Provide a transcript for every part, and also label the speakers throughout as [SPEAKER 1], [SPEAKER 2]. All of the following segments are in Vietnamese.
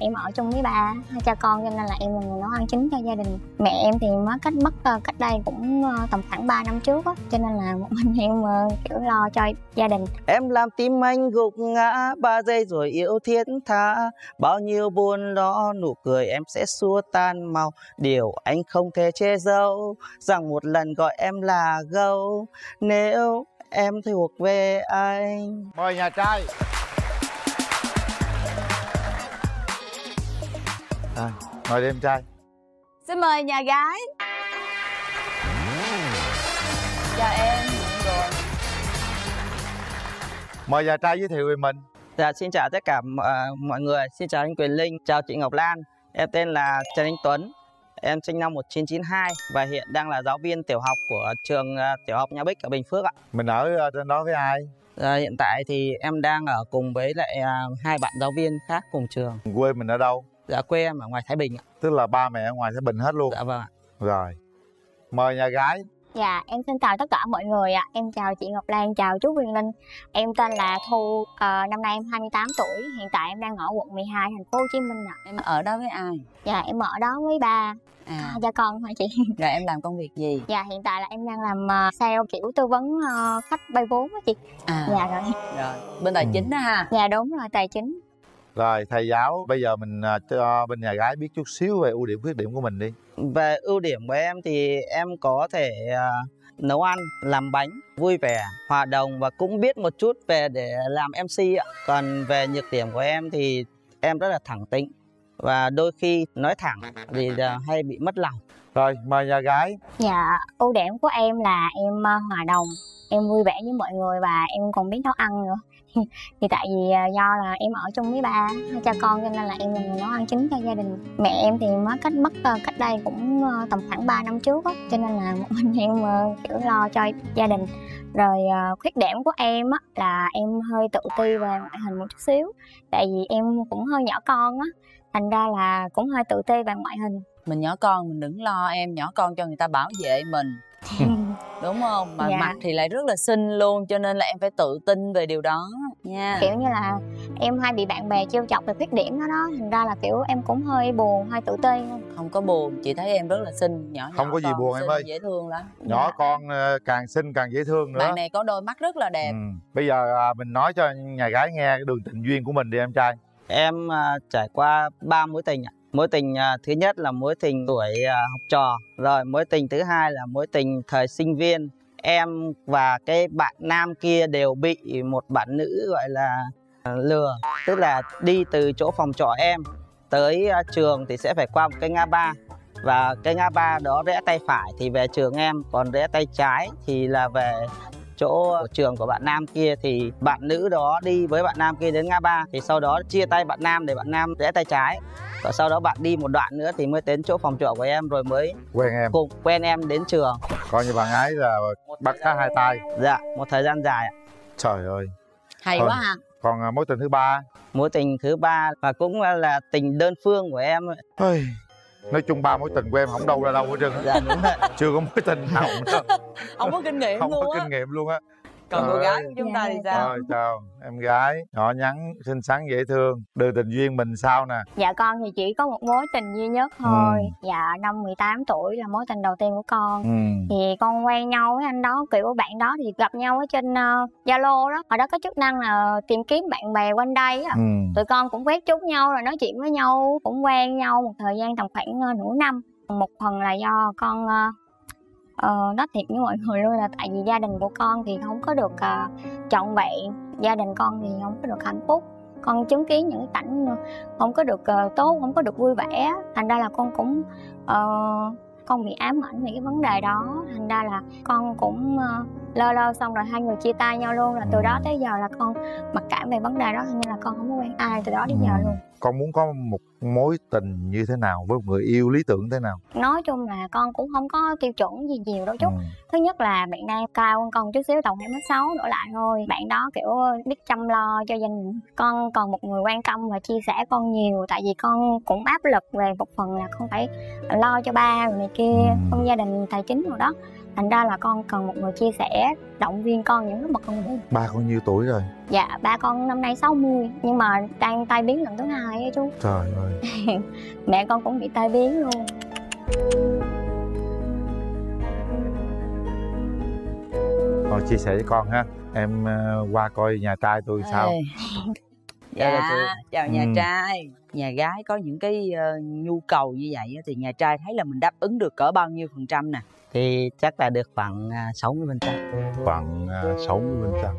[SPEAKER 1] em ở chung với ba. Hai cha con cho nên là em là người nấu ăn chính cho gia đình. Mẹ em thì mới cách mất ờ, cách đây cũng ờ, tầm khoảng 3 năm trước á. Cho nên là một mình em ờ, kiểu lo cho gia đình.
[SPEAKER 2] Em làm tim anh gục ngã ba giây rồi yêu thiết tha. Bao nhiêu buồn đó nụ cười em sẽ xua tan mau. Điều anh không thể che giấu Rằng một lần gọi em là gấu. Nếu em thuộc về anh.
[SPEAKER 3] Mời nhà trai à, mời đi em trai.
[SPEAKER 4] Xin mời nhà gái. Chào em rồi
[SPEAKER 3] mời nhà trai giới thiệu về mình.
[SPEAKER 2] Dạ, xin chào tất cả mọi- mọi người, xin chào anh Quyền Linh, chào chị Ngọc Lan. Em tên là Trần Anh Tuấn. Em sinh năm 1992 và hiện đang là giáo viên tiểu học của trường ờ, tiểu học Nhà Bích ở Bình Phước ạ.
[SPEAKER 3] Mình ở ờ, trên đó với ai?
[SPEAKER 2] Dạ, hiện tại thì em đang ở cùng với lại à, hai bạn giáo viên khác cùng trường.
[SPEAKER 3] quê mình ở đâu
[SPEAKER 2] Dạ quê em ở ngoài Thái Bình ạ.
[SPEAKER 3] tức là ba mẹ ở ngoài Thái Bình hết luôn
[SPEAKER 2] Dạ vâng ạ.
[SPEAKER 3] rồi mời nhà gái
[SPEAKER 1] Dạ, em xin chào tất cả mọi người ạ. Em chào chị Ngọc Lan, chào chú Quyền Linh. Em tên là Thu, ờ, năm nay em 28 tuổi. Hiện tại em đang ở quận 12, thành phố Hồ Chí Minh ạ.
[SPEAKER 4] Em ở đó với ai?
[SPEAKER 1] Dạ, em ở đó với ba,
[SPEAKER 4] À,
[SPEAKER 1] hai cha con thôi chị.
[SPEAKER 4] rồi em làm công việc gì?
[SPEAKER 1] Dạ, hiện tại là em đang làm ờ, sale kiểu tư vấn ờ, khách vay vốn á chị.
[SPEAKER 4] À,
[SPEAKER 1] Dạ rồi.
[SPEAKER 4] rồi Bên tài
[SPEAKER 3] Ừ.
[SPEAKER 4] chính đó ha
[SPEAKER 1] Dạ đúng rồi, tài chính.
[SPEAKER 3] Rồi thầy giáo bây giờ mình ờ, cho bên nhà gái biết chút xíu về ưu điểm khuyết điểm của mình đi
[SPEAKER 2] Về ưu điểm của em thì em có thể à, nấu ăn, làm bánh, vui vẻ, hòa đồng và cũng biết một chút về để làm MC ạ. Còn về nhược điểm của em thì em rất là thẳng tính và đôi khi nói thẳng thì à, hay bị mất lòng.
[SPEAKER 3] rồi mời nhà gái
[SPEAKER 1] Dạ, ưu điểm của em là em hòa đồng, em vui vẻ với mọi người và em còn biết nấu ăn nữa. thì tại vì ờ, do là em ở chung với ba, cha con cho nên là em là người nấu ăn chính cho gia đình. Mẹ em thì mới cách mất ờ, cách đây cũng ờ, tầm khoảng 3 năm trước á, cho nên là một mình em ờ, kiểu lo cho gia đình. Rồi khuyết điểm của em á là em hơi tự ti về ngoại hình một chút xíu. Tại vì em cũng hơi nhỏ con á, thành ra là cũng hơi tự ti về ngoại hình.
[SPEAKER 4] Mình nhỏ con mình đừng lo em Nhỏ con cho người ta bảo vệ mình Đúng không? Mà
[SPEAKER 1] Dạ.
[SPEAKER 4] mặt thì lại rất là xinh luôn Cho nên là em phải tự tin về điều đó nha
[SPEAKER 1] kiểu như là em hay bị bạn bè trêu chọc về khuyết điểm đó đó thành ra là kiểu em cũng hơi buồn hơi tự ti
[SPEAKER 4] Không có buồn Chị thấy em rất là xinh Nhỏ
[SPEAKER 3] Không
[SPEAKER 4] nhỏ
[SPEAKER 3] có gì buồn em ơi.
[SPEAKER 4] Dễ thương lắm
[SPEAKER 3] nhỏ con ờ, càng xinh càng dễ thương nữa
[SPEAKER 4] Bạn này có đôi mắt rất là đẹp
[SPEAKER 3] ừ. bây giờ à, mình nói cho nhà gái nghe cái đường tình duyên của mình đi em trai
[SPEAKER 2] Em à, trải qua ba mối tình ạ. Mối tình à, thứ nhất là mối tình tuổi à, học trò, rồi mối tình thứ hai là mối tình thời sinh viên. Em và cái bạn nam kia đều bị một bạn nữ gọi là à, lừa, tức là đi từ chỗ phòng trọ em tới trường thì sẽ phải qua một cái ngã ba. Và cái ngã ba đó rẽ tay phải thì về trường em, còn rẽ tay trái thì là về chỗ của trường của bạn nam kia. Thì bạn nữ đó đi với bạn nam kia đến ngã ba thì sau đó chia tay bạn nam để bạn nam rẽ tay trái và sau đó bạn đi một đoạn nữa thì mới đến chỗ phòng trọ của em rồi mới
[SPEAKER 3] quen em.
[SPEAKER 2] cùng quen em đến trường.
[SPEAKER 3] Coi như bạn ấy là bắt cá hai tay.
[SPEAKER 2] Dạ một thời gian dài ạ.
[SPEAKER 3] trời ơi.
[SPEAKER 4] Hay
[SPEAKER 3] Thôi.
[SPEAKER 4] quá ha.
[SPEAKER 3] còn à, mối tình thứ ba.
[SPEAKER 2] Mối tình thứ ba và cũng là tình đơn phương của em
[SPEAKER 3] Ôi, nói chung ba mối tình của em không đâu ra đâu hết trơn á.
[SPEAKER 2] dạ đúng rồi.
[SPEAKER 3] Chưa có mối tình nào.
[SPEAKER 4] Không có kinh nghiệm
[SPEAKER 3] không
[SPEAKER 4] luôn
[SPEAKER 3] có
[SPEAKER 4] á.
[SPEAKER 3] kinh nghiệm luôn á
[SPEAKER 4] Còn cô gái của chúng ta thì sao?
[SPEAKER 3] rồi chào em gái nhỏ nhắn xinh xắn dễ thương đường tình duyên mình sao nè.
[SPEAKER 1] Dạ con thì chỉ có một mối tình duy nhất thôi. Dạ năm 18 tuổi là mối tình đầu tiên của con.
[SPEAKER 3] Ừ.
[SPEAKER 1] thì con quen nhau với anh đó kiểu bạn đó thì gặp nhau ở trên ờ, zalo đó. Hồi đó có chức năng là tìm kiếm bạn bè quanh đây á.
[SPEAKER 3] Ừ.
[SPEAKER 1] tụi con cũng quét chút nhau rồi nói chuyện với nhau cũng quen nhau một thời gian tầm khoảng ờ, nửa năm. Một phần là do con ờ, uh, nói thiệt với mọi người luôn là tại vì gia đình của con thì không có được uh, trọn vẹn. Gia đình con thì không có được hạnh phúc. Con chứng kiến những cảnh không có được uh, tốt không có được vui vẻ. Thành ra là con cũng uh, con bị ám ảnh về cái vấn đề đó. Thành ra là con cũng uh, lơ lơ xong rồi hai người chia tay nhau luôn rồi từ đó tới giờ là con mặc cảm về vấn đề đó nên là con không có quen ai từ đó đến giờ
[SPEAKER 3] Ừ.
[SPEAKER 1] luôn.
[SPEAKER 3] Con muốn có một mối tình như thế nào với một người yêu lý tưởng thế nào?
[SPEAKER 1] Nói chung là con cũng không có tiêu chuẩn gì nhiều đâu chút.
[SPEAKER 3] Ừ.
[SPEAKER 1] thứ nhất là bạn nam cao hơn con chút xíu tầm hai mét sáu đổ lại thôi. Bạn đó kiểu biết chăm lo cho gia đình. Con còn một người quan tâm và chia sẻ con nhiều tại vì con cũng áp lực về một phần là con phải lo cho ba rồi này kia
[SPEAKER 3] Ừ.
[SPEAKER 1] con gia đình tài chính rồi đó thành ra là con cần một người chia sẻ động viên con những lúc mà con buồn.
[SPEAKER 3] Ba con nhiêu tuổi rồi?
[SPEAKER 1] Dạ ba con năm nay 60 nhưng mà đang tai biến lần thứ hai á chú.
[SPEAKER 3] Trời ơi.
[SPEAKER 1] Mẹ con cũng bị tai biến luôn.
[SPEAKER 3] Thôi chia sẻ với con ha. Em ờ, qua coi nhà trai tôi sao.
[SPEAKER 4] Ê.
[SPEAKER 2] Dạ,
[SPEAKER 4] dạ chào nhà
[SPEAKER 3] Ừ.
[SPEAKER 4] trai. Nhà gái có những cái ờ, nhu cầu như vậy á, thì nhà trai thấy là mình đáp ứng được cỡ bao nhiêu phần trăm nè
[SPEAKER 2] thì chắc là được khoảng à, 60 phần trăm.
[SPEAKER 3] Khoảng uh, 60 phần trăm.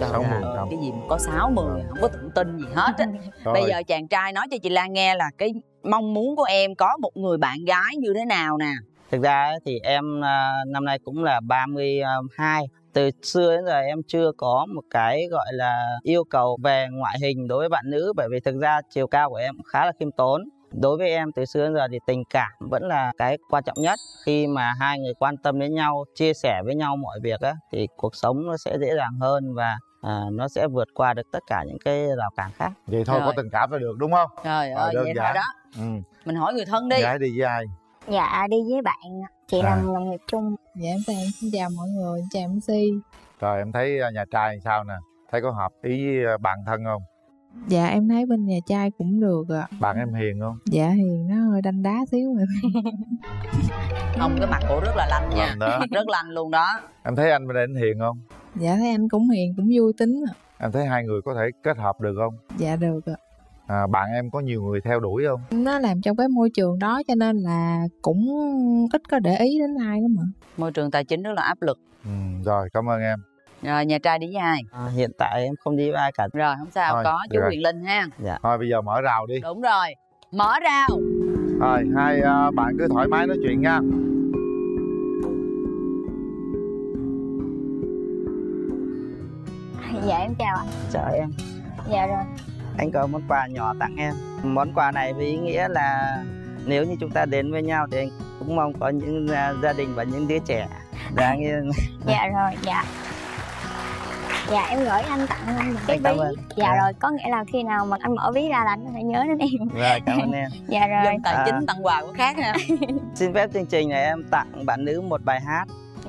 [SPEAKER 3] 60 phần
[SPEAKER 4] Ờ,
[SPEAKER 3] trăm
[SPEAKER 4] cái gì mà có 60 không có tự tin gì hết á. Bây giờ chàng trai nói cho chị Lan nghe là cái mong muốn của em có một người bạn gái như thế nào nè.
[SPEAKER 2] Thực ra thì em à, năm nay cũng là 32 từ xưa đến giờ em chưa có một cái gọi là yêu cầu về ngoại hình đối với bạn nữ bởi vì thực ra chiều cao của em khá là khiêm tốn đối với em từ xưa đến giờ thì tình cảm vẫn là cái quan trọng nhất. Khi mà hai người quan tâm đến nhau chia sẻ với nhau mọi việc á thì cuộc sống nó sẽ dễ dàng hơn và à, nó sẽ vượt qua được tất cả những cái rào cản khác.
[SPEAKER 3] Vậy thôi
[SPEAKER 4] Rồi.
[SPEAKER 3] có tình cảm là được đúng không?
[SPEAKER 4] Trời
[SPEAKER 3] Ờ,
[SPEAKER 4] ơi
[SPEAKER 3] đơn
[SPEAKER 4] vậy thôi
[SPEAKER 3] giản.
[SPEAKER 4] đó.
[SPEAKER 3] Ừ.
[SPEAKER 4] mình hỏi người thân đi.
[SPEAKER 3] Gái đi với ai?
[SPEAKER 1] Dạ đi với bạn chị
[SPEAKER 3] À.
[SPEAKER 1] làm đồng nghiệp chung.
[SPEAKER 5] Dạ em xin chào mọi người, em chào MC
[SPEAKER 3] rồi em thấy ờ, nhà trai sao nè? Thấy có hợp ý với ờ, bạn thân không
[SPEAKER 5] Dạ em thấy bên nhà trai cũng được ạ.
[SPEAKER 3] Bạn em hiền không?
[SPEAKER 5] Dạ hiền nó hơi đanh đá xíu rồi.
[SPEAKER 4] Không cái mặt cổ rất là lanh nha. Rất lanh luôn đó.
[SPEAKER 3] Em thấy anh bên đây anh hiền không?
[SPEAKER 5] Dạ thấy anh cũng hiền, cũng vui tính ạ.
[SPEAKER 3] Em thấy hai người có thể kết hợp được không?
[SPEAKER 5] Dạ được ạ.
[SPEAKER 3] À, bạn em có nhiều người theo đuổi không?
[SPEAKER 5] Nó làm trong cái môi trường đó cho nên là cũng ít có để ý đến ai lắm ạ.
[SPEAKER 4] Môi trường tài chính rất là áp lực.
[SPEAKER 3] Ừ, rồi cảm ơn em
[SPEAKER 4] rồi nhà trai đi với ai?
[SPEAKER 2] À, hiện tại em không đi với ai cả.
[SPEAKER 4] Rồi không sao
[SPEAKER 3] Thôi,
[SPEAKER 4] có chú
[SPEAKER 3] rồi.
[SPEAKER 4] Quyền Linh ha.
[SPEAKER 3] Thôi bây giờ mở rào đi.
[SPEAKER 4] Đúng rồi mở rào.
[SPEAKER 3] Rồi hai ờ, bạn cứ thoải mái nói chuyện nha.
[SPEAKER 1] Dạ em chào anh
[SPEAKER 2] chào em.
[SPEAKER 1] Dạ rồi.
[SPEAKER 2] Anh có món quà nhỏ tặng em. Món quà này với ý nghĩa là nếu như chúng ta đến với nhau thì anh cũng mong có những à, gia đình và những đứa trẻ. Đáng yêu
[SPEAKER 1] dạ rồi dạ dạ em gửi anh tặng anh một cái
[SPEAKER 2] Anh cảm
[SPEAKER 1] ví. dạ
[SPEAKER 2] Dạ.
[SPEAKER 1] rồi có nghĩa là khi nào mà anh mở ví ra là anh có thể nhớ đến em.
[SPEAKER 2] Rồi cảm ơn em.
[SPEAKER 1] Dạ rồi.
[SPEAKER 4] Dân tài
[SPEAKER 2] À.
[SPEAKER 4] chính tặng quà của khác ha.
[SPEAKER 2] Xin phép chương trình này em tặng bạn nữ một bài hát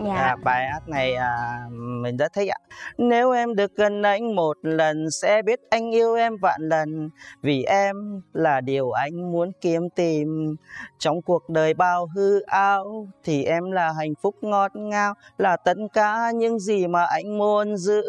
[SPEAKER 1] dạ.
[SPEAKER 2] À, bài hát này à, mình rất thích ạ. Nếu em được gần anh một lần sẽ biết anh yêu em vạn lần. Vì em là điều anh muốn kiếm tìm. Trong cuộc đời bao hư ảo thì em là hạnh phúc ngọt ngào là tất cả những gì mà anh muốn giữ.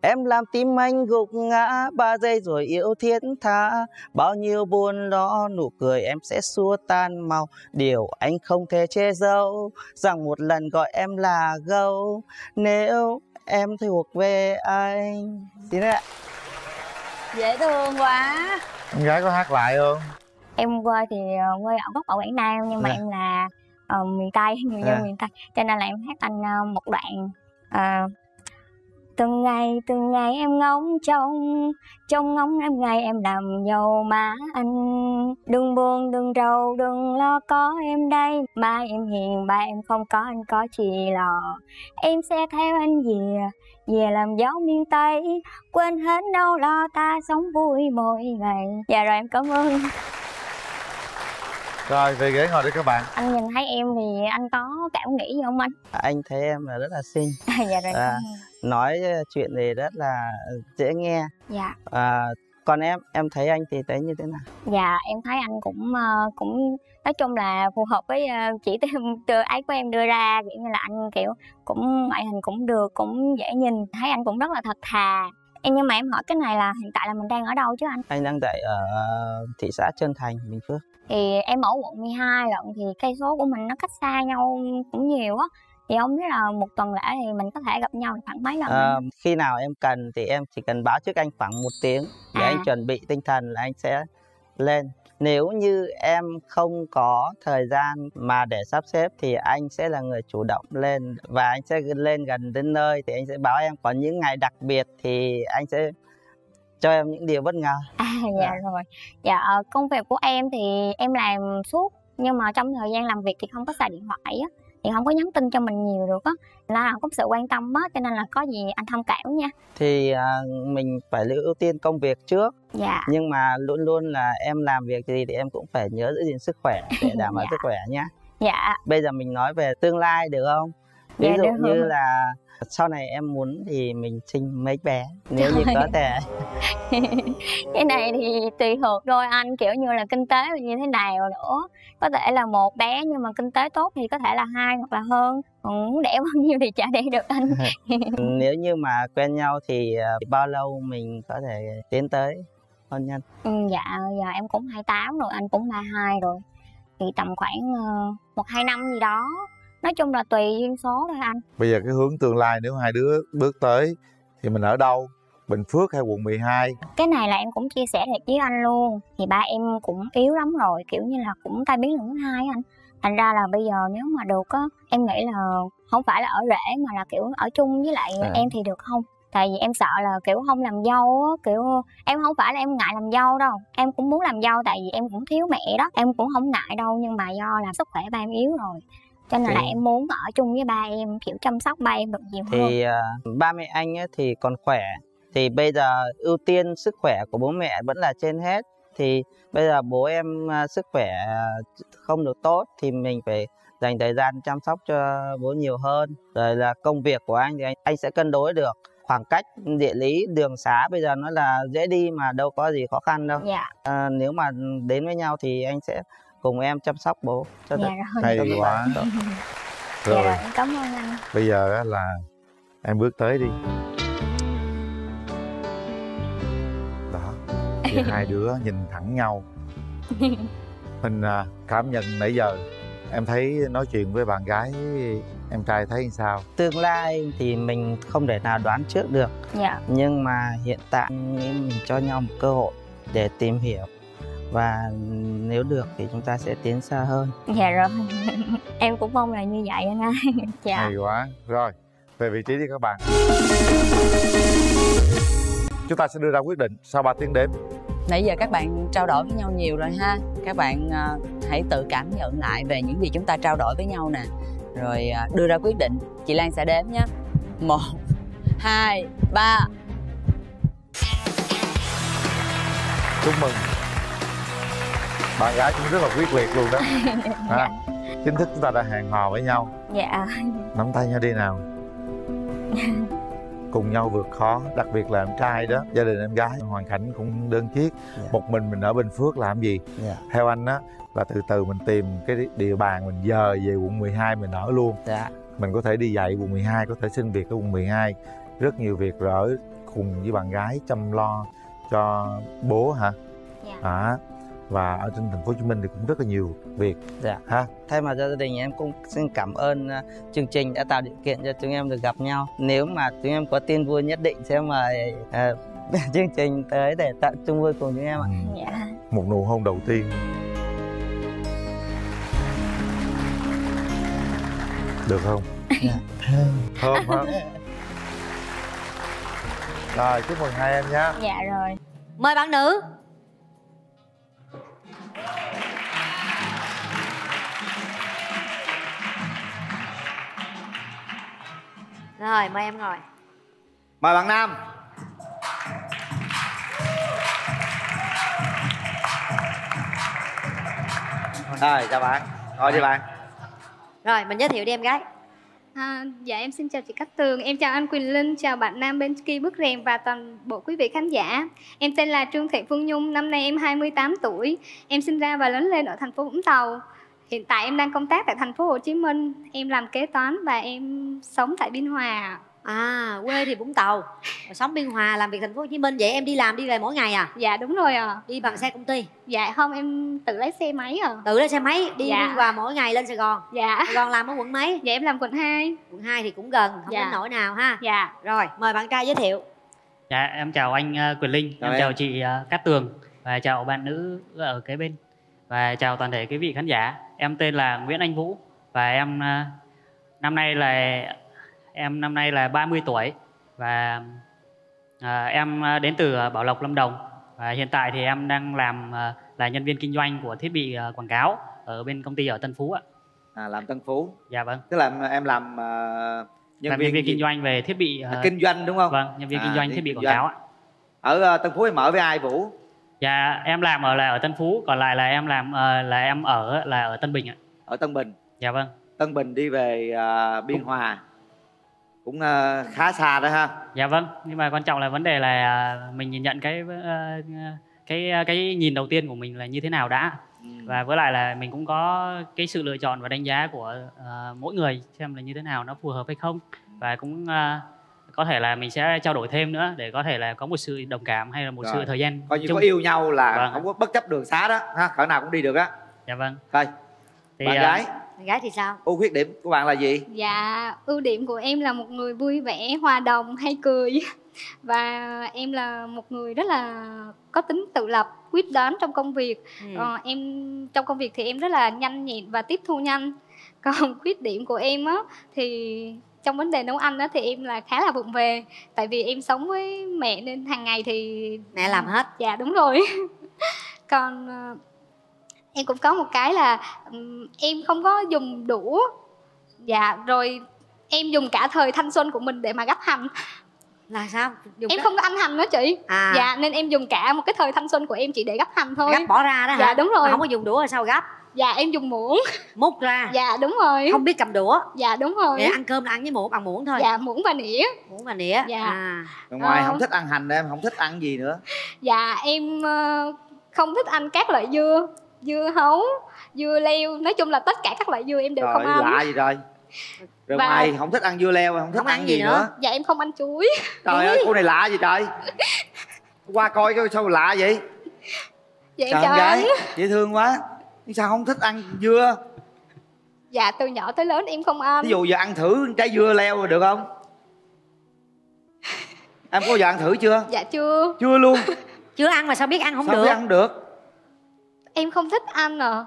[SPEAKER 2] Em làm tim anh gục ngã ba giây rồi yêu thiết tha. Bao nhiêu buồn lo nụ cười em sẽ xua tan màu. Điều anh không thể che giấu rằng một lần gọi em là gấu. Nếu em thuộc về anh. Xin ạ
[SPEAKER 4] dễ thương quá.
[SPEAKER 3] Em gái có hát lại không?
[SPEAKER 1] Em quê thì ờ, quê ở gốc ở quảng nam nhưng mà
[SPEAKER 2] Dạ.
[SPEAKER 1] em là ờ, miền tây người dân
[SPEAKER 2] Dạ.
[SPEAKER 1] miền tây. Cho nên là em hát anh ờ, một đoạn ờ, từng ngày từng ngày em ngóng trông trông ngóng em ngày em làm giàu má anh. Đừng buồn đừng rầu đừng lo có em đây. Ba em hiền ba em không có anh có chị lò. Em sẽ theo anh về về làm gió miền tây. Quên hết đâu lo ta sống vui mỗi ngày. Dạ rồi em cảm ơn.
[SPEAKER 3] Rồi về ghế ngồi đi các bạn.
[SPEAKER 1] Anh nhìn thấy em thì anh có cảm nghĩ gì không anh?
[SPEAKER 2] Anh thấy em là rất là xinh.
[SPEAKER 1] Dạ rồi
[SPEAKER 2] À. nói chuyện thì rất là dễ nghe.
[SPEAKER 1] Dạ.
[SPEAKER 2] À, còn em em thấy anh thì thấy như thế nào?
[SPEAKER 1] Dạ em thấy anh cũng cũng nói chung là phù hợp với chỉ tiêu từ ấy của em đưa ra kiểu như là anh kiểu cũng ngoại hình cũng được cũng dễ nhìn thấy anh cũng rất là thật thà. Em nhưng mà em hỏi cái này là hiện tại là mình đang ở đâu chứ anh?
[SPEAKER 2] Anh đang tại ở thị xã Trơn Thành Bình Phước.
[SPEAKER 1] Thì em ở quận 12 lận thì cây số của mình nó cách xa nhau cũng nhiều á thì không biết là một tuần lễ thì mình có thể gặp nhau khoảng mấy lần
[SPEAKER 2] à, khi nào em cần thì em chỉ cần báo trước anh khoảng một tiếng để
[SPEAKER 1] À.
[SPEAKER 2] anh chuẩn bị tinh thần là anh sẽ lên nếu như em không có thời gian mà để sắp xếp thì anh sẽ là người chủ động lên và anh sẽ lên gần đến nơi thì anh sẽ báo em có những ngày đặc biệt thì anh sẽ cho em những điều bất ngờ
[SPEAKER 1] À dạ
[SPEAKER 2] Dạ.
[SPEAKER 1] rồi. Dạ ờ, công việc của em thì em làm suốt nhưng mà trong thời gian làm việc thì không có xài điện thoại á thì không có nhắn tin cho mình nhiều được á là không có sự quan tâm á cho nên là có gì anh thông cảm nha.
[SPEAKER 2] Thì à, mình phải ưu tiên công việc trước.
[SPEAKER 1] Dạ.
[SPEAKER 2] Nhưng mà luôn luôn là em làm việc gì thì em cũng phải nhớ giữ gìn sức khỏe để đảm bảo
[SPEAKER 1] Dạ.
[SPEAKER 2] sức khỏe nhé
[SPEAKER 1] dạ.
[SPEAKER 2] Bây giờ mình nói về tương lai được không? Ví
[SPEAKER 1] Dạ,
[SPEAKER 2] dụ như là sau này em muốn thì mình sinh mấy bé nếu như
[SPEAKER 1] Trời.
[SPEAKER 2] có thể.
[SPEAKER 1] Cái này thì tùy thuộc thôi anh kiểu như là kinh tế như thế nào nữa. Có thể là một bé nhưng mà kinh tế tốt thì có thể là hai hoặc là hơn. Còn muốn đẻ bao nhiêu thì chả đẻ được anh.
[SPEAKER 2] Nếu như mà quen nhau thì ờ, bao lâu mình có thể tiến tới hôn nhân?
[SPEAKER 1] Ừ, dạ giờ em cũng 28 rồi anh cũng 32 rồi. Thì tầm khoảng ờ, một hai năm gì đó nói chung là tùy duyên số thôi anh.
[SPEAKER 3] Bây giờ cái hướng tương lai nếu hai đứa bước tới thì mình ở đâu? Bình Phước hay quận 12
[SPEAKER 1] cái này là em cũng chia sẻ thiệt với anh luôn. Thì ba em cũng yếu lắm rồi kiểu như là cũng tai biến lần thứ hai anh. Thành ra là bây giờ nếu mà được á em nghĩ là không phải là ở rễ mà là kiểu ở chung với lại
[SPEAKER 2] À.
[SPEAKER 1] em thì được không? Tại vì em sợ là kiểu không làm dâu á kiểu em không phải là em ngại làm dâu đâu. Em cũng muốn làm dâu tại vì em cũng thiếu mẹ đó. Em cũng không ngại đâu nhưng mà do là sức khỏe ba em yếu rồi cho nên là
[SPEAKER 2] Thì-
[SPEAKER 1] em muốn ở chung với ba em kiểu chăm sóc ba em được nhiều hơn.
[SPEAKER 2] thì ờ, ba mẹ anh ấy thì còn khỏe. Thì bây giờ ưu tiên sức khỏe của bố mẹ vẫn là trên hết. Thì bây giờ bố em ờ, sức khỏe không được tốt thì mình phải dành thời gian chăm sóc cho bố nhiều hơn. Rồi là công việc của anh thì anh, anh sẽ cân đối được. Khoảng cách địa lý đường xá bây giờ nó là dễ đi mà đâu có gì khó khăn đâu.
[SPEAKER 1] Dạ.
[SPEAKER 2] Ờ, nếu mà đến với nhau thì anh sẽ cùng em chăm sóc bố cho
[SPEAKER 1] dạ rồi
[SPEAKER 3] hay quá.
[SPEAKER 2] Tốt.
[SPEAKER 1] dạ
[SPEAKER 3] rồi.
[SPEAKER 1] Rồi em cảm ơn anh.
[SPEAKER 3] Bây giờ á là em bước tới đi. Đó thì hai đứa nhìn thẳng nhau. Mình à, cảm nhận nãy giờ em thấy nói chuyện với bạn gái em trai thấy như sao?
[SPEAKER 2] Tương lai thì mình không thể nào đoán trước được.
[SPEAKER 1] Dạ.
[SPEAKER 2] Nhưng mà hiện tại mình cho nhau một cơ hội để tìm hiểu và nếu được thì chúng ta sẽ tiến xa hơn.
[SPEAKER 1] Dạ rồi. Em cũng mong là như vậy anh ơi. Dạ.
[SPEAKER 3] Hay quá. Rồi về vị trí đi các bạn. Chúng ta sẽ đưa ra quyết định sau 3 tiếng đếm.
[SPEAKER 4] Nãy giờ các bạn trao đổi với nhau nhiều rồi ha. Các bạn à, hãy tự cảm nhận lại về những gì chúng ta trao đổi với nhau nè. Rồi à, đưa ra quyết định. Chị lan sẽ đếm nhé. Một hai ba.
[SPEAKER 3] Chúc mừng bạn gái cũng rất là quyết liệt luôn đó. Ha chính thức chúng ta đã hẹn hò với nhau.
[SPEAKER 1] Dạ.
[SPEAKER 3] Nắm tay nhau đi nào. Cùng nhau vượt khó đặc biệt là em trai đó gia đình em gái. Hoàn cảnh cũng đơn chiếc
[SPEAKER 2] Dạ.
[SPEAKER 3] một mình mình ở bình phước làm gì?
[SPEAKER 2] Dạ.
[SPEAKER 3] Theo anh á là từ từ mình tìm cái địa bàn mình dời về quận 12 mình ở luôn.
[SPEAKER 2] Dạ.
[SPEAKER 3] Mình có thể đi dạy quận 12 có thể xin việc ở quận 12 rất nhiều việc rồi cùng với bạn gái chăm lo cho bố hả?
[SPEAKER 1] Dạ.
[SPEAKER 3] à, và ở trên thành phố Hồ Chí Minh thì cũng rất là nhiều việc.
[SPEAKER 2] Dạ.
[SPEAKER 3] Ha?
[SPEAKER 2] Thay mặt cho gia đình em cũng xin cảm ơn uh, chương trình đã tạo điều kiện cho chúng em được gặp nhau. Nếu mà chúng em có tin vui nhất định sẽ mời uh, chương trình tới để tạo chung vui cùng chúng em ạ.
[SPEAKER 3] Ừ.
[SPEAKER 1] dạ.
[SPEAKER 3] Một nụ hôn đầu tiên. Được không?
[SPEAKER 2] Dạ.
[SPEAKER 3] thơm hả rồi chúc mừng hai em nhé
[SPEAKER 1] dạ rồi.
[SPEAKER 6] Mời bạn nữ rồi mời em ngồi.
[SPEAKER 7] Mời bạn Nam. Rồi chào bạn. Ngồi đi bạn.
[SPEAKER 6] Rồi mình giới thiệu đi em gái
[SPEAKER 8] À, dạ em xin chào chị Cát Tường, em chào anh Quỳnh Linh, chào bạn nam bên kia bước rèm và toàn bộ quý vị khán giả. Em tên là Trương Thị Phương Nhung, năm nay em 28 tuổi. Em sinh ra và lớn lên ở thành phố Vũng Tàu. Hiện tại em đang công tác tại thành phố Hồ Chí Minh. Em làm kế toán và em sống tại Biên Hòa
[SPEAKER 6] à quê thì vũng tàu sống biên hòa làm việc thành phố hồ chí minh vậy em đi làm đi về mỗi ngày à
[SPEAKER 8] Dạ đúng rồi ạ.
[SPEAKER 6] đi bằng xe công ty
[SPEAKER 8] Dạ không em tự lái xe máy à.
[SPEAKER 6] tự lên xe máy đi
[SPEAKER 8] Dạ.
[SPEAKER 6] biên hòa mỗi ngày lên sài gòn
[SPEAKER 8] Dạ.
[SPEAKER 6] sài gòn làm ở quận mấy
[SPEAKER 8] Dạ em làm quận 2.
[SPEAKER 6] quận 2 thì cũng gần không
[SPEAKER 8] Dạ.
[SPEAKER 6] đến nỗi nào ha
[SPEAKER 8] Dạ.
[SPEAKER 6] rồi mời bạn trai giới thiệu
[SPEAKER 9] Dạ, em chào anh ờ, Quyền Linh,
[SPEAKER 7] Chào
[SPEAKER 9] em
[SPEAKER 7] em.
[SPEAKER 9] chào chị ờ, Cát Tường và chào bạn nữ ở kế bên và chào toàn thể quý vị khán giả. Em tên là Nguyễn Anh Vũ và em ờ, năm nay là em năm nay là 30 tuổi và ờ, em ờ, đến từ ờ, Bảo Lộc Lâm Đồng và hiện tại thì em đang làm ờ, là nhân viên kinh doanh của thiết bị ờ, quảng cáo ở bên công ty ở Tân Phú ạ.
[SPEAKER 7] à, Làm Tân Phú
[SPEAKER 9] Dạ vâng.
[SPEAKER 7] Tức là em, làm ờ, nhân
[SPEAKER 9] làm
[SPEAKER 7] viên
[SPEAKER 9] nhân viên
[SPEAKER 7] gì?
[SPEAKER 9] kinh doanh về thiết bị
[SPEAKER 7] À,
[SPEAKER 9] ờ,
[SPEAKER 7] Kinh doanh đúng không?
[SPEAKER 9] vâng, nhân viên kinh
[SPEAKER 7] À,
[SPEAKER 9] doanh
[SPEAKER 7] đi
[SPEAKER 9] thiết bị
[SPEAKER 7] kinh
[SPEAKER 9] quảng
[SPEAKER 7] doanh.
[SPEAKER 9] cáo ạ.
[SPEAKER 7] Ở Tân Phú em ở với ai Vũ?
[SPEAKER 9] Dạ em làm ở là ở Tân Phú, còn lại là em làm là em ở là ở Tân Bình ạ.
[SPEAKER 7] Ở Tân Bình
[SPEAKER 9] dạ vâng
[SPEAKER 7] Tân Bình đi về à, Biên Hòa cũng à, khá xa đó ha
[SPEAKER 9] dạ vâng nhưng mà quan trọng là vấn đề là à, mình nhìn nhận cái ờ, cái cái nhìn đầu tiên của mình là như thế nào đã
[SPEAKER 7] Ừ.
[SPEAKER 9] và với lại là mình cũng có cái sự lựa chọn và đánh giá của ờ, mỗi người xem là như thế nào nó phù hợp hay không và cũng ờ, có thể là mình sẽ trao đổi thêm nữa để có thể là có một sự đồng cảm hay là một
[SPEAKER 7] Rồi.
[SPEAKER 9] sự thời gian
[SPEAKER 7] coi như
[SPEAKER 9] chung.
[SPEAKER 7] có yêu nhau là
[SPEAKER 9] Vâng.
[SPEAKER 7] không có bất chấp đường xá đó ha cỡ nào cũng đi được á
[SPEAKER 9] dạ vâng
[SPEAKER 7] thôi
[SPEAKER 9] thì
[SPEAKER 7] bạn
[SPEAKER 9] à,
[SPEAKER 7] gái
[SPEAKER 6] gái thì sao?
[SPEAKER 7] Ưu khuyết điểm của bạn là gì?
[SPEAKER 8] Dạ, ưu điểm của em là một người vui vẻ, hòa đồng, hay cười. Và em là một người rất là có tính tự lập, quyết đoán trong công việc.
[SPEAKER 6] Ừ.
[SPEAKER 8] Ờ, Em trong công việc thì em rất là nhanh nhẹn và tiếp thu nhanh. Còn khuyết điểm của em á thì trong vấn đề nấu ăn á thì em là khá là vụng về. Tại vì em sống với mẹ nên hàng ngày thì
[SPEAKER 6] mẹ làm hết.
[SPEAKER 8] Dạ đúng rồi. Còn ờ, em cũng có một cái là ừm, em không có dùng đũa. Dạ rồi em dùng cả thời thanh xuân của mình để mà gấp hành.
[SPEAKER 6] Là sao? Dùng
[SPEAKER 8] Em
[SPEAKER 6] cái-
[SPEAKER 8] không có ăn hành đó chị.
[SPEAKER 6] À.
[SPEAKER 8] Dạ nên em dùng cả một cái thời thanh xuân của em chỉ để gấp hành thôi.
[SPEAKER 6] Gắp bỏ ra đó hả?
[SPEAKER 8] Dạ, đúng rồi.
[SPEAKER 6] Mà không có dùng đũa là sao gắp?
[SPEAKER 8] Dạ em dùng muỗng.
[SPEAKER 6] Múc ra.
[SPEAKER 8] Dạ đúng rồi.
[SPEAKER 6] Không biết cầm đũa.
[SPEAKER 8] Dạ đúng rồi.
[SPEAKER 6] Vậy ăn cơm là ăn với muỗng bằng muỗng thôi.
[SPEAKER 8] Dạ muỗng và nĩa.
[SPEAKER 6] Muỗng và nĩa.
[SPEAKER 8] Dạ.
[SPEAKER 6] à.
[SPEAKER 7] Ngoài
[SPEAKER 8] Ờ.
[SPEAKER 7] không thích ăn hành em không thích ăn gì nữa.
[SPEAKER 8] Dạ em ờ, không thích ăn các loại dưa Dưa hấu, dưa leo Nói chung là tất cả các loại dưa em đều
[SPEAKER 7] trời
[SPEAKER 8] không ăn.
[SPEAKER 7] lạ gì trời. Rồi
[SPEAKER 8] Và-
[SPEAKER 7] ngoài không thích ăn dưa leo không thích
[SPEAKER 6] Không
[SPEAKER 7] ăn,
[SPEAKER 6] ăn
[SPEAKER 7] gì
[SPEAKER 6] gì
[SPEAKER 7] nữa,
[SPEAKER 6] nữa?
[SPEAKER 8] Dạ em không ăn chuối.
[SPEAKER 7] Trời ơi cô này lạ gì trời. Qua coi cái sao lạ vậy.
[SPEAKER 8] Dạ em
[SPEAKER 7] trời gái? dễ thương quá. Nhưng sao không thích ăn dưa?
[SPEAKER 8] Dạ từ nhỏ tới lớn em không ăn.
[SPEAKER 7] Ví dụ giờ ăn thử trái dưa leo được không? Em có giờ ăn thử chưa?
[SPEAKER 8] Dạ chưa.
[SPEAKER 7] Chưa luôn.
[SPEAKER 6] Chưa ăn mà sao biết ăn không
[SPEAKER 7] sao
[SPEAKER 6] được?
[SPEAKER 7] biết ăn được
[SPEAKER 8] Em không thích ăn à.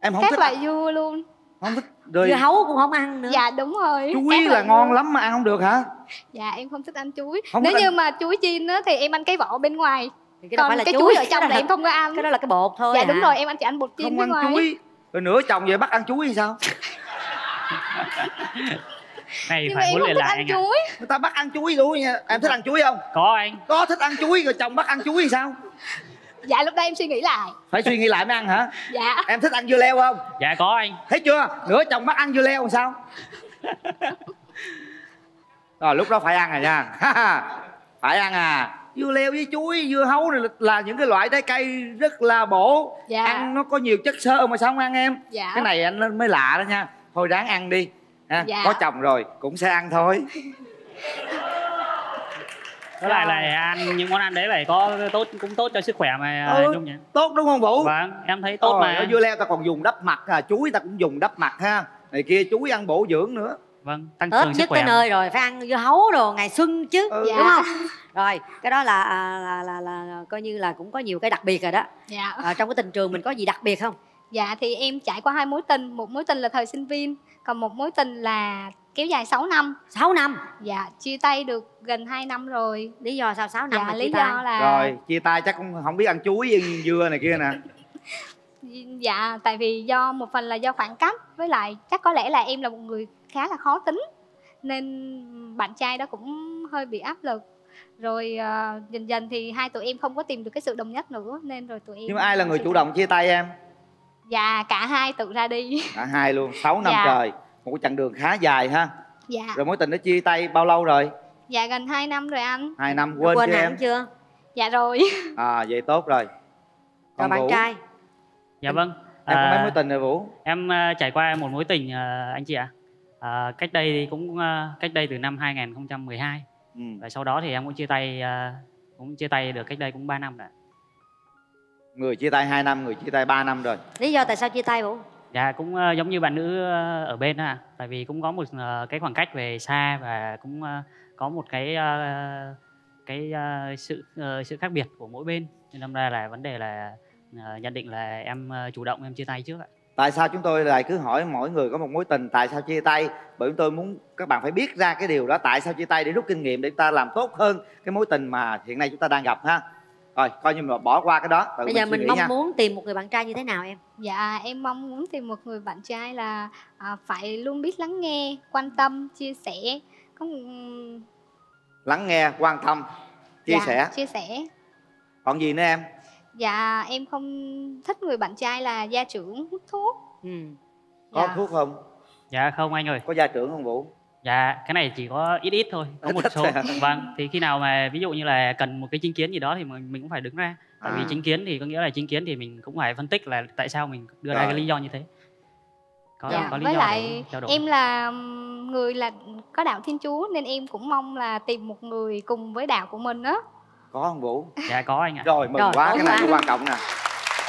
[SPEAKER 7] Em không
[SPEAKER 8] Các
[SPEAKER 7] thích
[SPEAKER 8] loại
[SPEAKER 7] ăn,
[SPEAKER 8] dưa luôn.
[SPEAKER 7] Không thích rồi
[SPEAKER 6] dưa hấu cũng không ăn nữa.
[SPEAKER 8] Dạ đúng rồi.
[SPEAKER 7] Chuối
[SPEAKER 8] Các
[SPEAKER 7] là ngon
[SPEAKER 8] dưa.
[SPEAKER 7] lắm mà ăn không được hả?
[SPEAKER 8] Dạ em không thích ăn chuối.
[SPEAKER 7] Không
[SPEAKER 8] Nếu như
[SPEAKER 7] ăn-
[SPEAKER 8] mà chuối chiên á thì em ăn cái vỏ bên ngoài.
[SPEAKER 6] Thì cái đó
[SPEAKER 8] Còn
[SPEAKER 6] phải là
[SPEAKER 8] cái
[SPEAKER 6] chuối,
[SPEAKER 8] chuối. ở trong là em không có ăn.
[SPEAKER 6] cái đó là cái bột thôi
[SPEAKER 8] Dạ
[SPEAKER 6] hả?
[SPEAKER 8] đúng rồi em ăn chỉ ăn bột chiên
[SPEAKER 7] không
[SPEAKER 8] bên
[SPEAKER 7] ăn
[SPEAKER 8] ngoài.
[SPEAKER 7] chuối. Rồi nửa chồng về bắt ăn chuối thì sao?
[SPEAKER 9] Này
[SPEAKER 8] Nhưng
[SPEAKER 9] phải
[SPEAKER 8] thích
[SPEAKER 9] lại
[SPEAKER 8] chuối.
[SPEAKER 7] Người ta bắt ăn chuối luôn nha. Em thích ăn chuối không?
[SPEAKER 9] Có anh.
[SPEAKER 7] Có thích ăn chuối rồi chồng bắt ăn chuối thì sao
[SPEAKER 8] Dạ lúc đây em suy nghĩ lại.
[SPEAKER 7] Phải suy nghĩ lại mới ăn hả?
[SPEAKER 8] Dạ.
[SPEAKER 7] Em thích ăn dưa leo không?
[SPEAKER 9] Dạ có anh.
[SPEAKER 7] Thấy chưa? Nửa chồng bắt ăn dưa leo làm sao? Rồi lúc đó phải ăn rồi nha. Phải ăn à. Dưa leo với chuối dưa hấu này là, là những cái loại trái cây rất là bổ.
[SPEAKER 8] Dạ.
[SPEAKER 7] ăn nó có nhiều chất xơ mà sao không ăn em?
[SPEAKER 8] Dạ.
[SPEAKER 7] cái này anh mới lạ đó nha. Thôi ráng ăn đi. Ha.
[SPEAKER 8] Dạ.
[SPEAKER 7] có chồng rồi cũng sẽ ăn thôi
[SPEAKER 9] với lại là ăn những món ăn đấy lại có tốt cũng tốt cho sức khỏe mà
[SPEAKER 7] Ừ.
[SPEAKER 9] Nhung nhỉ
[SPEAKER 7] tốt đúng không vũ?
[SPEAKER 9] Vâng em thấy tốt
[SPEAKER 7] Ôi,
[SPEAKER 9] mà.
[SPEAKER 7] ở dưa leo ta còn dùng đắp mặt à chuối ta cũng dùng đắp mặt ha. Này kia chuối ăn bổ dưỡng nữa.
[SPEAKER 9] Vâng tăng
[SPEAKER 6] Tết
[SPEAKER 9] cường sức
[SPEAKER 6] nhất
[SPEAKER 9] khỏe
[SPEAKER 6] tới nơi rồi phải ăn dưa hấu đồ ngày xuân chứ
[SPEAKER 7] Ừ.
[SPEAKER 8] Dạ.
[SPEAKER 6] đúng không? Rồi cái đó là, à, là, là, là, là coi như là cũng có nhiều cái đặc biệt rồi đó.
[SPEAKER 8] Dạ.
[SPEAKER 6] À, trong cái tình trường mình có gì đặc biệt không?
[SPEAKER 8] Dạ thì em trải qua hai mối tình. Một mối tình là thời sinh viên Còn một mối tình là kéo dài 6 năm.
[SPEAKER 6] 6 năm?
[SPEAKER 8] Dạ chia tay được gần 2 năm rồi.
[SPEAKER 6] Lý do sao 6 năm
[SPEAKER 8] Dạ
[SPEAKER 6] mà
[SPEAKER 8] lý
[SPEAKER 6] chia tay?
[SPEAKER 8] do là
[SPEAKER 7] rồi chia tay chắc cũng không biết ăn chuối với dưa này kia nè.
[SPEAKER 8] Dạ tại vì do một phần là do khoảng cách Với lại chắc có lẽ là em là một người khá là khó tính Nên bạn trai đó cũng hơi bị áp lực. Rồi ờ, dần dần thì hai tụi em không có tìm được cái sự đồng nhất nữa nên rồi tụi em
[SPEAKER 7] nhưng mà ai là người chủ động chia tay em?
[SPEAKER 8] Dạ cả hai tự ra đi.
[SPEAKER 7] Cả hai luôn 6 năm
[SPEAKER 8] Dạ.
[SPEAKER 7] trời một cái chặng đường khá dài ha.
[SPEAKER 8] Dạ.
[SPEAKER 7] Rồi mối tình nó chia tay bao lâu rồi?
[SPEAKER 8] Dạ gần 2 năm rồi anh.
[SPEAKER 7] Hai năm
[SPEAKER 6] quên,
[SPEAKER 7] quên, chưa em?
[SPEAKER 6] chưa?
[SPEAKER 8] Dạ rồi.
[SPEAKER 7] À vậy tốt rồi.
[SPEAKER 6] Rồi
[SPEAKER 7] Còn
[SPEAKER 6] bạn
[SPEAKER 7] Vũ,
[SPEAKER 6] trai.
[SPEAKER 9] Dạ vâng.
[SPEAKER 7] em có mấy
[SPEAKER 9] À,
[SPEAKER 7] mối tình rồi vũ?
[SPEAKER 9] em ờ, trải qua một mối tình ờ, anh chị ạ. À, cách đây thì cũng ờ, cách đây từ năm 2012
[SPEAKER 7] ừ.
[SPEAKER 9] và sau đó thì em cũng chia tay ờ, cũng chia tay được cách đây cũng 3 năm rồi
[SPEAKER 7] người chia tay 2 năm người chia tay 3 năm rồi.
[SPEAKER 6] Lý do tại sao chia tay vũ
[SPEAKER 9] Dạ cũng uh, giống như bạn nữ uh, ở bên đó ạ. Tại vì cũng có một uh, cái khoảng cách về xa và cũng uh, có một cái uh, cái uh, sự uh, sự khác biệt của mỗi bên. Nên đâm ra là vấn đề là uh, nhận định là em uh, chủ động em chia tay trước ạ.
[SPEAKER 7] tại sao chúng tôi lại cứ hỏi mỗi người có một mối tình tại sao chia tay bởi chúng tôi muốn các bạn phải biết ra cái điều đó tại sao chia tay để rút kinh nghiệm để chúng ta làm tốt hơn cái mối tình mà hiện nay chúng ta đang gặp ha rồi coi như mà bỏ qua cái đó tự
[SPEAKER 6] bây giờ mình
[SPEAKER 7] nghĩ
[SPEAKER 6] mong
[SPEAKER 7] nha.
[SPEAKER 6] muốn tìm một người bạn trai như thế nào em?
[SPEAKER 8] Dạ em mong muốn tìm một người bạn trai là à, phải luôn biết lắng nghe quan tâm chia sẻ. Có
[SPEAKER 7] lắng nghe quan tâm chia
[SPEAKER 8] dạ,
[SPEAKER 7] sẻ.
[SPEAKER 8] chia sẻ.
[SPEAKER 7] Còn gì nữa em?
[SPEAKER 8] Dạ em không thích người bạn trai là gia trưởng hút thuốc.
[SPEAKER 6] Ừ.
[SPEAKER 7] có
[SPEAKER 6] Dạ.
[SPEAKER 7] thuốc không?
[SPEAKER 9] Dạ không anh ơi.
[SPEAKER 7] Có gia trưởng không vũ
[SPEAKER 9] dạ cái này chỉ có ít ít thôi có một số
[SPEAKER 7] à?
[SPEAKER 9] vâng thì khi nào mà ví dụ như là cần một cái chính kiến gì đó thì mình, mình cũng phải đứng ra tại vì
[SPEAKER 7] À.
[SPEAKER 9] chính kiến thì có nghĩa là chính kiến thì mình cũng phải phân tích là tại sao mình đưa ra
[SPEAKER 7] Rồi.
[SPEAKER 9] cái lý do như thế có
[SPEAKER 8] dạ.
[SPEAKER 9] có lý
[SPEAKER 8] với
[SPEAKER 9] do
[SPEAKER 8] lại em là người là có đạo thiên chúa nên em cũng mong là tìm một người cùng với đạo của mình á
[SPEAKER 7] có không vũ
[SPEAKER 9] dạ có anh ạ
[SPEAKER 7] rồi mừng
[SPEAKER 6] Rồi,
[SPEAKER 7] quá cái này
[SPEAKER 6] quá.
[SPEAKER 7] quan trọng nè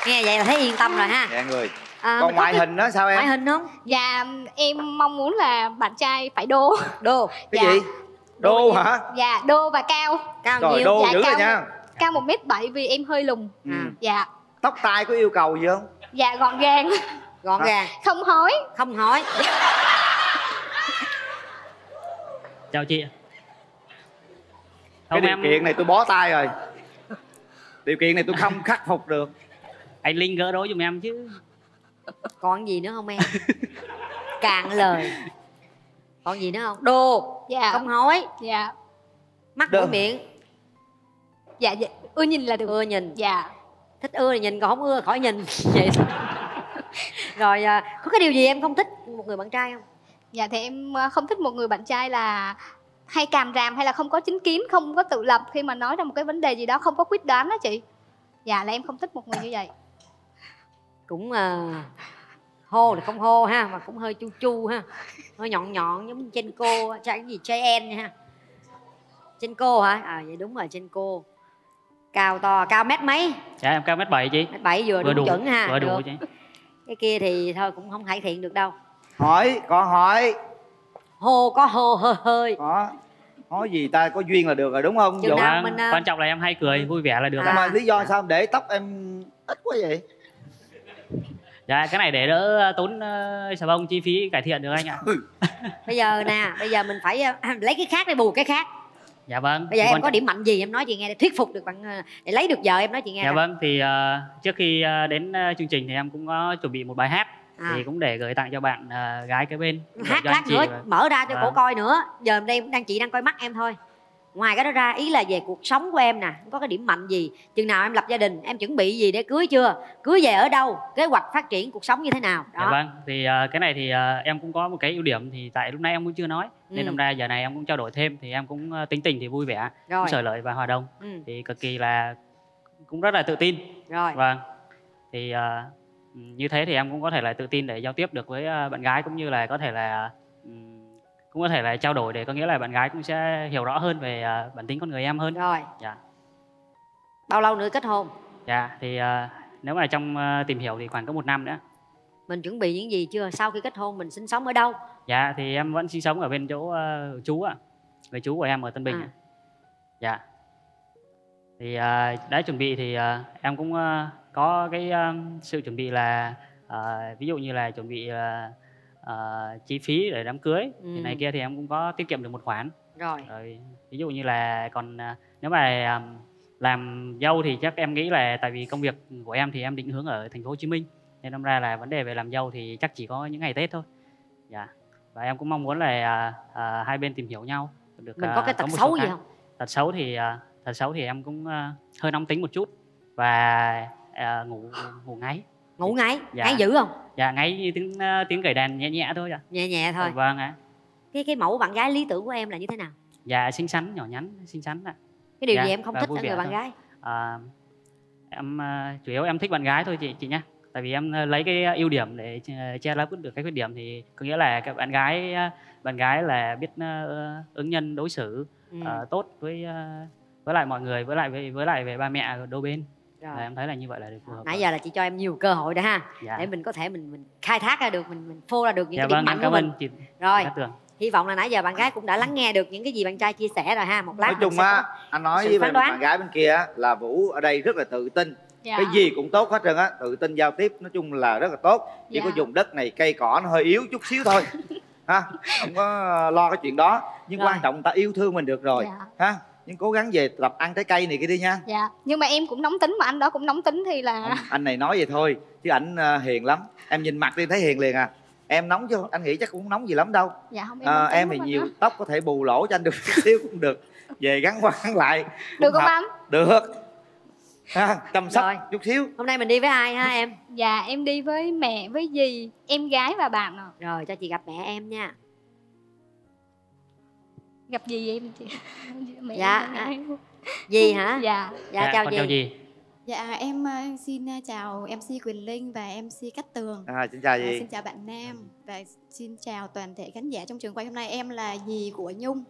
[SPEAKER 6] nghe vậy là thấy yên tâm rồi ha
[SPEAKER 7] dạ người
[SPEAKER 6] à,
[SPEAKER 7] còn ngoại
[SPEAKER 6] cái
[SPEAKER 7] hình đó sao
[SPEAKER 6] ngoại
[SPEAKER 7] em
[SPEAKER 6] hình không?
[SPEAKER 8] Dạ em mong muốn là bạn trai phải đô.
[SPEAKER 6] Đô?
[SPEAKER 7] Cái
[SPEAKER 8] dạ.
[SPEAKER 7] gì? Đô
[SPEAKER 8] Đô
[SPEAKER 7] hả?
[SPEAKER 8] Dạ đô và cao.
[SPEAKER 6] Cao
[SPEAKER 7] rồi
[SPEAKER 6] nhiều.
[SPEAKER 7] đô
[SPEAKER 8] Dạ,
[SPEAKER 7] dữ
[SPEAKER 8] cao
[SPEAKER 7] rồi nha
[SPEAKER 8] cao một mét bảy vì em hơi lùn.
[SPEAKER 7] Ừ.
[SPEAKER 8] dạ.
[SPEAKER 7] Tóc tai có yêu cầu gì không?
[SPEAKER 8] Dạ gọn gàng.
[SPEAKER 6] Gọn
[SPEAKER 7] Hả?
[SPEAKER 6] gàng.
[SPEAKER 8] Không hói.
[SPEAKER 6] Không hỏi
[SPEAKER 9] chào chị
[SPEAKER 7] cái
[SPEAKER 9] không
[SPEAKER 7] điều
[SPEAKER 9] em
[SPEAKER 7] kiện này tôi bó tay rồi. Điều kiện này tôi không khắc phục được.
[SPEAKER 9] Anh linh gỡ rối giùm em chứ
[SPEAKER 6] còn gì nữa không em? Cạn lời. Còn gì nữa không? Đô
[SPEAKER 8] dạ.
[SPEAKER 6] Không hỏi
[SPEAKER 8] dạ.
[SPEAKER 6] Mắt mũi miệng.
[SPEAKER 8] Dạ dạ. Ưa nhìn là được.
[SPEAKER 6] Ưa nhìn.
[SPEAKER 8] Dạ.
[SPEAKER 6] Thích ưa thì nhìn còn không ưa khỏi nhìn. Vậy thôi. rồi à, có cái điều gì em không thích một người bạn trai không?
[SPEAKER 8] Dạ thì em ờ, không thích một người bạn trai là hay càm ràm hay là không có chính kiến không có tự lập khi mà nói ra một cái vấn đề gì đó không có quyết đoán đó chị. Dạ là em không thích một người như vậy
[SPEAKER 6] cũng à, hô thì không hô ha mà cũng hơi chu chu ha. Hơi nhọn nhọn giống trên cô chắc cái gì chơi en ha. Trên cô hả? À vậy đúng rồi trên cô. Cao to cao mét mấy?
[SPEAKER 9] Dạ em cao mét bảy chị.
[SPEAKER 6] Mét bảy vừa,
[SPEAKER 9] vừa
[SPEAKER 6] đúng
[SPEAKER 9] đủ
[SPEAKER 6] chuẩn ha.
[SPEAKER 9] vừa đủ chị.
[SPEAKER 6] Cái kia thì thôi cũng không cải thiện được đâu.
[SPEAKER 7] Hỏi còn hỏi.
[SPEAKER 6] Hô có hô hơi hơi.
[SPEAKER 7] Có. Nói gì ta có duyên là được rồi đúng không?
[SPEAKER 6] Chừng
[SPEAKER 7] Vũ?
[SPEAKER 6] nào
[SPEAKER 9] Vâng,
[SPEAKER 6] mình, à,
[SPEAKER 9] quan trọng là em hay cười vui vẻ là được
[SPEAKER 6] À.
[SPEAKER 7] mà lý do sao để tóc em ít quá vậy
[SPEAKER 9] dạ cái này để đỡ tốn uh, xà bông chi phí cải thiện được anh ạ.
[SPEAKER 6] Bây giờ nè bây giờ mình phải à, lấy cái khác để bù cái khác.
[SPEAKER 9] Dạ vâng
[SPEAKER 6] bây giờ
[SPEAKER 9] thì
[SPEAKER 6] em có điểm mạnh gì em nói chị nghe để thuyết phục được bạn để lấy được vợ em nói chị nghe
[SPEAKER 9] dạ vâng thì ờ, trước khi ờ, đến ờ, chương trình thì em cũng có chuẩn bị một bài hát
[SPEAKER 6] À.
[SPEAKER 9] thì cũng để gửi tặng cho bạn ờ, gái kế bên.
[SPEAKER 6] Hát lát nữa
[SPEAKER 9] và-
[SPEAKER 6] mở ra cho cổ
[SPEAKER 9] Vâng.
[SPEAKER 6] coi nữa. Giờ đây đang chị đang coi mắt em thôi ngoài cái đó ra ý là về cuộc sống của em nè có cái điểm mạnh gì? Chừng nào em lập gia đình em chuẩn bị gì để cưới chưa? Cưới về ở đâu? Kế hoạch phát triển cuộc sống như thế nào? Đó.
[SPEAKER 9] Dạ vâng, thì ờ, cái này thì ờ, em cũng có một cái ưu điểm thì tại lúc nãy em cũng chưa nói.
[SPEAKER 6] Ừ.
[SPEAKER 9] nên hôm nay giờ này em cũng trao đổi thêm thì em cũng ờ, tính tình thì vui vẻ,
[SPEAKER 6] rồi.
[SPEAKER 9] cũng sở lợi và hòa đồng.
[SPEAKER 6] Ừ.
[SPEAKER 9] thì cực kỳ là cũng rất là tự tin.
[SPEAKER 6] rồi.
[SPEAKER 9] Vâng. Thì ờ, như thế thì em cũng có thể là tự tin để giao tiếp được với ờ, bạn gái cũng như là có thể là cũng có thể là trao đổi để có nghĩa là bạn gái cũng sẽ hiểu rõ hơn về ờ, bản tính con người em hơn.
[SPEAKER 6] rồi
[SPEAKER 9] Dạ.
[SPEAKER 6] bao lâu nữa kết hôn
[SPEAKER 9] Dạ thì ờ, nếu mà trong ờ, tìm hiểu thì khoảng có một năm nữa.
[SPEAKER 6] mình chuẩn bị những gì chưa sau khi kết hôn mình sinh sống ở đâu
[SPEAKER 9] Dạ thì em vẫn sinh sống ở bên chỗ ờ, chú ạ. Người chú của em ở Tân Bình.
[SPEAKER 6] À.
[SPEAKER 9] Dạ. Thì ờ, đã chuẩn bị thì ờ, em cũng ờ, có cái ờ, sự chuẩn bị là ờ, ví dụ như là chuẩn bị ờ, ờ, chi phí để đám cưới
[SPEAKER 6] Ừ.
[SPEAKER 9] thì này kia thì em cũng có tiết kiệm được một khoản.
[SPEAKER 6] rồi
[SPEAKER 9] Rồi ví dụ như là còn ờ, nếu mà ờ, làm dâu thì chắc em nghĩ là tại vì công việc của em thì em định hướng ở thành phố Hồ Chí Minh nên đâm ra là vấn đề về làm dâu thì chắc chỉ có những ngày Tết thôi. Dạ. Và em cũng mong muốn là à, à, hai bên tìm hiểu nhau được
[SPEAKER 6] mình có cái tật xấu gì không
[SPEAKER 9] Tật xấu thì à, tật xấu thì em cũng à, hơi nóng tính một chút và à, ngủ ngủ ngáy.
[SPEAKER 6] Ngủ ngáy
[SPEAKER 9] Dạ.
[SPEAKER 6] ngáy dữ không
[SPEAKER 9] Dạ ngáy như tiếng à, tiếng gảy đàn nhẹ nhẹ thôi ạ.
[SPEAKER 6] nhẹ nhẹ thôi
[SPEAKER 9] Vâng ạ.
[SPEAKER 6] cái cái mẫu bạn gái lý tưởng của em là như thế nào
[SPEAKER 9] Dạ xinh xắn nhỏ nhắn xinh xắn ạ.
[SPEAKER 6] cái điều
[SPEAKER 9] Dạ,
[SPEAKER 6] gì em không thích ở người bạn
[SPEAKER 9] thôi.
[SPEAKER 6] gái
[SPEAKER 9] À, em à, chủ yếu em thích bạn gái thôi chị chị nhá tại vì em à, lấy cái ưu điểm để che- lấp được cái khuyết điểm thì có nghĩa là các bạn gái à, bạn gái là biết à, ứng nhân đối xử
[SPEAKER 6] ừ.
[SPEAKER 9] à, tốt với à, với lại mọi người với lại với, với lại về ba mẹ đôi bên
[SPEAKER 6] rồi.
[SPEAKER 9] là em thấy là như vậy là được phù hợp
[SPEAKER 6] nãy
[SPEAKER 9] rồi.
[SPEAKER 6] giờ là chị cho em nhiều cơ hội đó ha.
[SPEAKER 9] Dạ,
[SPEAKER 6] để mình có thể mình mình khai thác ra được mình mình phô ra được những
[SPEAKER 9] dạ
[SPEAKER 6] cái điểm
[SPEAKER 9] vâng
[SPEAKER 6] mạnh
[SPEAKER 9] em
[SPEAKER 6] của
[SPEAKER 9] cảm
[SPEAKER 6] mình.
[SPEAKER 9] ơn chị
[SPEAKER 6] rồi. Hy vọng là nãy giờ bạn gái cũng đã lắng nghe được những cái gì bạn trai chia sẻ rồi ha. Một lát
[SPEAKER 7] nói chung á anh nói với bạn, bạn gái bên kia á, là vũ ở đây rất là tự tin.
[SPEAKER 8] Dạ.
[SPEAKER 7] cái gì cũng tốt hết trơn á tự tin giao tiếp nói chung là rất là tốt. Chỉ
[SPEAKER 8] Dạ.
[SPEAKER 7] có dùng đất này cây cỏ nó hơi yếu chút xíu thôi. Ha không có lo cái chuyện đó. Nhưng
[SPEAKER 6] Rồi.
[SPEAKER 7] quan trọng người ta yêu thương mình được rồi.
[SPEAKER 8] Dạ.
[SPEAKER 7] ha nhưng cố gắng về tập ăn trái cây này kia đi nha.
[SPEAKER 8] Dạ. Nhưng mà em cũng nóng tính mà anh đó cũng nóng tính thì là
[SPEAKER 7] Không, anh này nói vậy thôi chứ ảnh ờ, hiền lắm. Em nhìn mặt đi thấy hiền liền à. Em nóng chứ anh nghĩ chắc cũng nóng gì lắm đâu.
[SPEAKER 8] Dạ không em
[SPEAKER 7] à, em thì nhiều
[SPEAKER 8] đó.
[SPEAKER 7] tóc có thể bù lỗ cho anh được chút xíu cũng được. Về gắn qua gắn lại
[SPEAKER 8] được không anh?
[SPEAKER 7] Được. À, chăm sóc
[SPEAKER 6] Rồi.
[SPEAKER 7] chút xíu.
[SPEAKER 6] Hôm nay mình đi với ai ha em?
[SPEAKER 8] Dạ em đi với mẹ, với dì, em gái và bạn ạ.
[SPEAKER 6] Rồi cho chị gặp mẹ em nha
[SPEAKER 8] Gặp dì em chị mẹ
[SPEAKER 6] Dạ, à. gì hả
[SPEAKER 8] Dạ
[SPEAKER 6] dạ, chào
[SPEAKER 9] con
[SPEAKER 6] chị
[SPEAKER 9] chào gì
[SPEAKER 10] Dạ em ờ, xin ờ, chào MC Quỳnh Linh và MC Cát Tường.
[SPEAKER 7] à, xin chào gì
[SPEAKER 10] xin chào bạn Nam và xin chào toàn thể khán giả trong trường quay hôm nay. Em là dì của Nhung.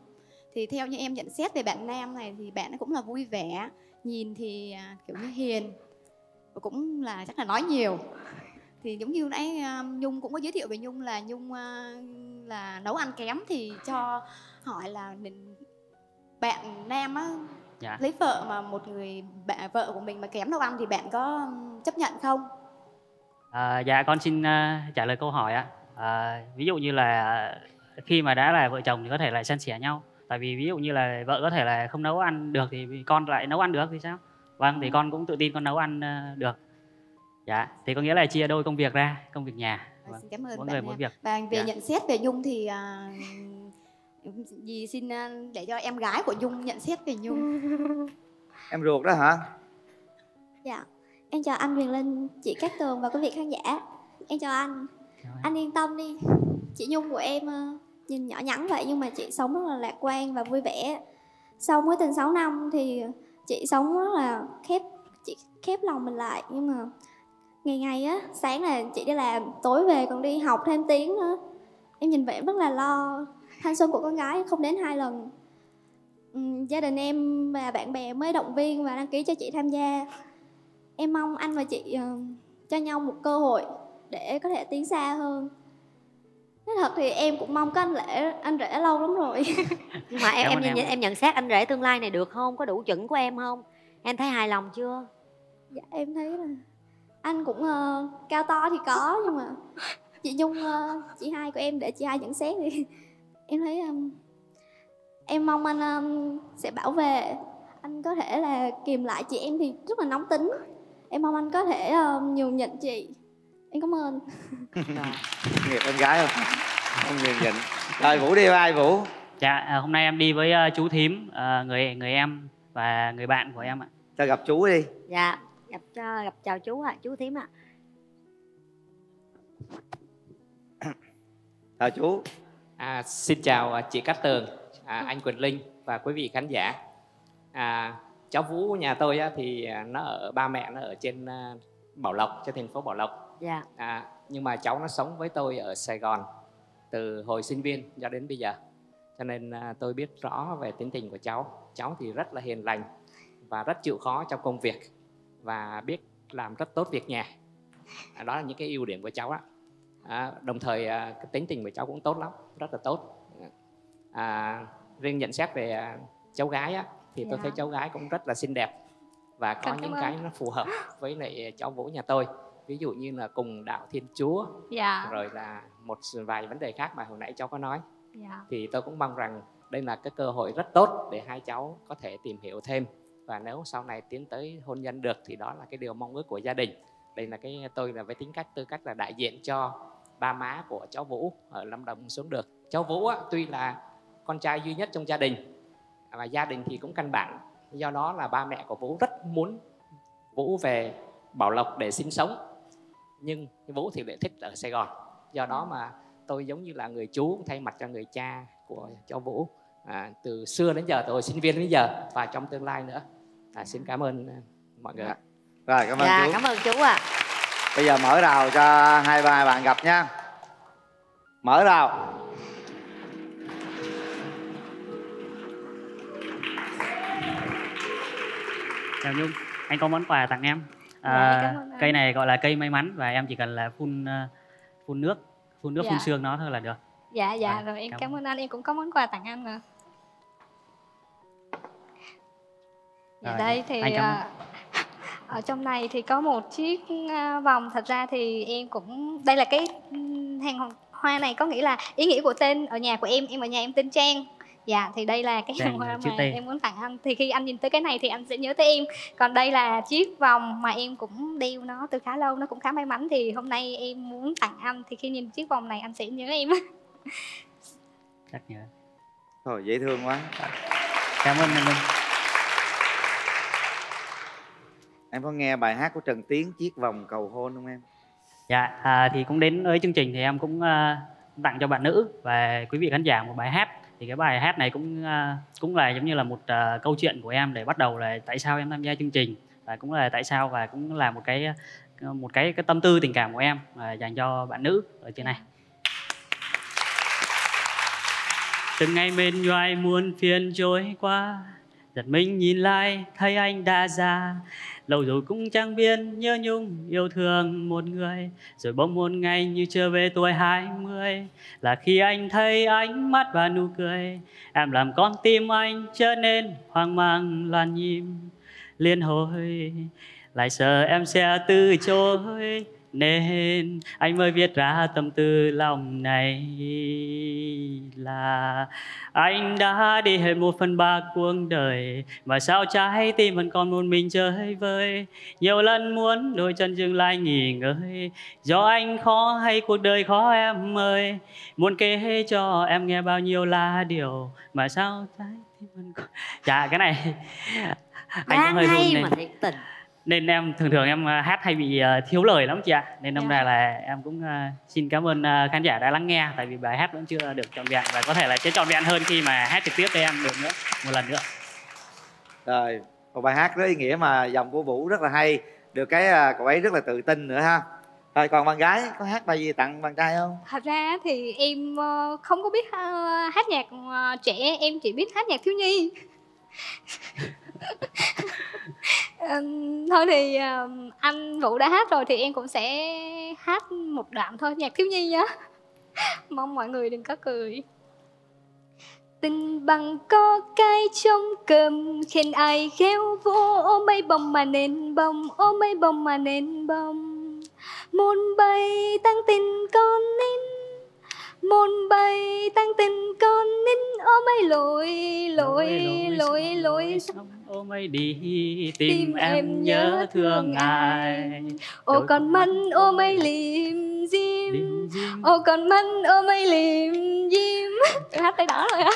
[SPEAKER 10] Thì theo như em nhận xét về bạn Nam này thì bạn cũng là vui vẻ, nhìn thì à, kiểu như hiền và cũng là chắc là nói nhiều. Thì giống như nãy Nhung cũng có giới thiệu về Nhung là Nhung là nấu ăn kém thì cho hỏi là mình- bạn Nam á
[SPEAKER 9] dạ
[SPEAKER 10] lấy vợ mà một người bạn vợ của mình mà kém nấu ăn thì bạn có chấp nhận không?
[SPEAKER 9] À, dạ con xin à, trả lời câu hỏi ạ. À, ví dụ như là khi mà đã là vợ chồng thì có thể lại san sẻ nhau. Tại vì ví dụ như là vợ có thể là không nấu ăn được thì con lại nấu ăn được thì sao? Vâng thì con cũng tự tin con nấu ăn à, được. Dạ thì có nghĩa là chia đôi công việc ra, công việc nhà. Vâng.
[SPEAKER 10] xin cảm ơn
[SPEAKER 9] Mỗi
[SPEAKER 10] bạn
[SPEAKER 9] người mỗi việc.
[SPEAKER 10] Và về
[SPEAKER 9] Dạ.
[SPEAKER 10] nhận xét về Nhung thì à, dì xin à, để cho em gái của Nhung nhận xét về Nhung.
[SPEAKER 7] em ruột đó hả
[SPEAKER 11] Dạ, em chào anh Quyền Linh, chị Cát Tường và quý vị khán giả. Em chào anh. Anh yên tâm đi. Chị Nhung của em ờ, nhìn nhỏ nhắn vậy nhưng mà chị sống rất là lạc quan và vui vẻ. Sau mối tình 6 năm thì chị sống rất là khép chị khép lòng mình lại nhưng mà ngày ngày á, sáng là chị đi làm, tối về còn đi học thêm tiếng nữa. Em nhìn vậy em rất là lo. Thanh xuân của con gái không đến hai lần. Ừm, gia đình em và bạn bè mới động viên và đăng ký cho chị tham gia em mong anh và chị ờ, cho nhau một cơ hội để có thể tiến xa hơn nói thật thì em cũng mong có anh rể anh rể lâu lắm rồi
[SPEAKER 6] nhưng mà em em em.
[SPEAKER 9] em
[SPEAKER 6] nhận xét anh rể tương lai này được không có đủ chuẩn của em không em thấy hài lòng chưa
[SPEAKER 11] dạ em thấy là anh cũng ờ, cao to thì có nhưng mà chị nhung ờ, chị hai của em để chị hai nhận xét thì em thấy ừm, em mong anh ừm, sẽ bảo vệ. Anh có thể là kìm lại chị em thì rất là nóng tính. Em mong anh có thể ờ, nhường nhịn chị. Em cảm ơn.
[SPEAKER 7] Nghiệp em gái không? Không nhường nhịn. Rồi vũ đi với ai vũ.
[SPEAKER 9] Dạ à, hôm nay em đi với à, chú thím, người người em và người bạn của em ạ.
[SPEAKER 7] cho gặp chú đi.
[SPEAKER 6] Dạ gặp cho gặp chào chú ạ chú thím ạ
[SPEAKER 7] chào chú
[SPEAKER 12] À, xin chào à, chị Cát Tường, à, anh Quỳnh Linh và quý vị khán giả. À, cháu Vũ nhà tôi á, thì à, nó ở ba mẹ nó ở trên à, Bảo Lộc, trên thành phố Bảo Lộc.
[SPEAKER 6] dạ
[SPEAKER 12] À, nhưng mà cháu nó sống với tôi ở Sài Gòn từ hồi sinh viên cho đến bây giờ. Cho nên à, tôi biết rõ về tính tình của cháu. Cháu thì rất là hiền lành và rất chịu khó trong công việc và biết làm rất tốt việc nhà. À, đó là những cái ưu điểm của cháu á. À, đồng thời à, cái tính tình của cháu cũng tốt lắm, rất là tốt. À, riêng nhận xét về à, cháu gái á, thì tôi
[SPEAKER 8] Dạ.
[SPEAKER 12] thấy cháu gái cũng rất là xinh đẹp và có
[SPEAKER 8] Cảm
[SPEAKER 12] những
[SPEAKER 8] ơn.
[SPEAKER 12] cái nó phù hợp với lại cháu Vũ nhà tôi ví dụ như là cùng đạo Thiên Chúa
[SPEAKER 8] Dạ
[SPEAKER 12] rồi là một vài vấn đề khác mà hồi nãy cháu có nói
[SPEAKER 8] Dạ
[SPEAKER 12] thì tôi cũng mong rằng đây là cái cơ hội rất tốt để hai cháu có thể tìm hiểu thêm và nếu sau này tiến tới hôn nhân được thì đó là cái điều mong ước của gia đình. Đây là cái tôi là với tính cách tư cách là đại diện cho ba má của cháu Vũ ở Lâm Đồng xuống được. Cháu Vũ á, tuy là con trai duy nhất trong gia đình và gia đình thì cũng căn bản. Do đó là ba mẹ của Vũ rất muốn Vũ về Bảo Lộc để sinh sống. Nhưng Vũ thì lại thích ở Sài Gòn. Do đó mà tôi giống như là người chú thay mặt cho người cha của cháu Vũ à, từ xưa đến giờ từ hồi sinh viên đến giờ và trong tương lai nữa. À, xin cảm ơn à, mọi người ạ.
[SPEAKER 7] Rồi cảm ơn
[SPEAKER 6] dạ
[SPEAKER 7] chú.
[SPEAKER 6] cảm ơn chú ạ.
[SPEAKER 7] Bây giờ mở rào cho hai ba bạn gặp nha. Mở rào.
[SPEAKER 9] Chào Nhung, anh có món quà tặng em.
[SPEAKER 8] Dạ,
[SPEAKER 9] À, cây này gọi là cây may mắn và em chỉ cần là phun à, phun nước, phun nước
[SPEAKER 8] Dạ.
[SPEAKER 9] phun sương nó thôi là được.
[SPEAKER 8] Dạ dạ
[SPEAKER 9] À,
[SPEAKER 8] rồi em
[SPEAKER 9] cảm
[SPEAKER 8] cảm ơn. anh em cũng có món quà tặng anh mà. Dạ
[SPEAKER 9] Rồi,
[SPEAKER 8] đây thì
[SPEAKER 9] cảm ơn.
[SPEAKER 8] à, ở trong này thì có một chiếc à, vòng. Thật ra thì em cũng đây là cái hàng hoa- này có nghĩa là ý nghĩa của tên ở nhà của em em ở nhà em tên Trang. Dạ thì đây là cái
[SPEAKER 9] Trang
[SPEAKER 8] hàng hoa mà
[SPEAKER 9] T.
[SPEAKER 8] em muốn tặng anh. Thì khi anh nhìn tới cái này thì anh sẽ nhớ tới em. Còn đây là chiếc vòng mà em cũng đeo nó từ khá lâu nó cũng khá may mắn. Thì hôm nay em muốn tặng anh. Thì khi nhìn chiếc vòng này anh sẽ nhớ em
[SPEAKER 9] Chắc nhớ.
[SPEAKER 7] Thôi dễ thương quá
[SPEAKER 9] Cảm ơn anh Nhung.
[SPEAKER 7] em có nghe bài hát của Trần Tiến chiếc vòng cầu hôn không em
[SPEAKER 9] dạ à, thì cũng đến với chương trình thì em cũng uh, tặng cho bạn nữ và quý vị khán giả một bài hát thì cái bài hát này cũng uh, cũng là giống như là một uh, câu chuyện của em để bắt đầu là tại sao em tham gia chương trình và cũng là tại sao và cũng là một cái một cái cái tâm tư tình cảm của em uh, dành cho bạn nữ ở trên này từng ngày mệt nhoài muôn phiền trôi qua giật mình nhìn lại, thấy anh đã già. Lâu rồi cũng chẳng biết nhớ nhung yêu thương một người. Rồi bỗng một ngày như trở về tuổi hai mươi, là khi anh thấy ánh mắt và nụ cười. Em làm con tim anh trở nên hoang mang, loạn nhịp. Liên hồi, lại sợ em sẽ từ chối nên anh mới viết ra tâm tư lòng này là anh đã đi hết một phần ba cuộc đời mà sao trái tim vẫn còn một mình chơi vơi? Nhiều lần muốn đôi chân dừng lại nghỉ ngơi do anh khó hay cuộc đời khó em ơi? Muốn kể cho em nghe bao nhiêu là điều mà sao trái tim vẫn còn dạ cái này.
[SPEAKER 6] Anh hơi hay mà thiệt tình
[SPEAKER 9] nên em thường thường em à, hát hay bị à, thiếu lời lắm chị ạ. Nên năm yeah. ra là em cũng à, xin cảm ơn khán giả đã lắng nghe tại vì bài hát vẫn chưa được trọn vẹn và có thể là sẽ trọn vẹn hơn khi mà hát trực tiếp với em được nữa một lần nữa.
[SPEAKER 7] Rồi một bài hát rất ý nghĩa mà dòng của vũ rất là hay được cái cậu ấy rất là tự tin nữa ha. Rồi còn bạn gái có hát bài gì tặng bạn trai không?
[SPEAKER 8] Thật ra thì em ờ, không có biết hát nhạc ờ, trẻ em chỉ biết hát nhạc thiếu nhi thôi thì anh vũ đã hát rồi thì em cũng sẽ hát một đoạn thôi, nhạc thiếu nhi nhá. Mong mọi người đừng có cười. Tình bằng có cái trong cơm, khen ai khéo vô ô mây bông mà nên bông, ô mây bông mà nên bông. Muốn bay tăng tình con nên môn bay tăng tình con nín ô mây lội lội lội lội
[SPEAKER 9] ô mây đi tìm em nhớ thương ai.
[SPEAKER 8] ô còn mân ô mây lim dim ô còn mân ô mây lim dim hát tay đỏ rồi á.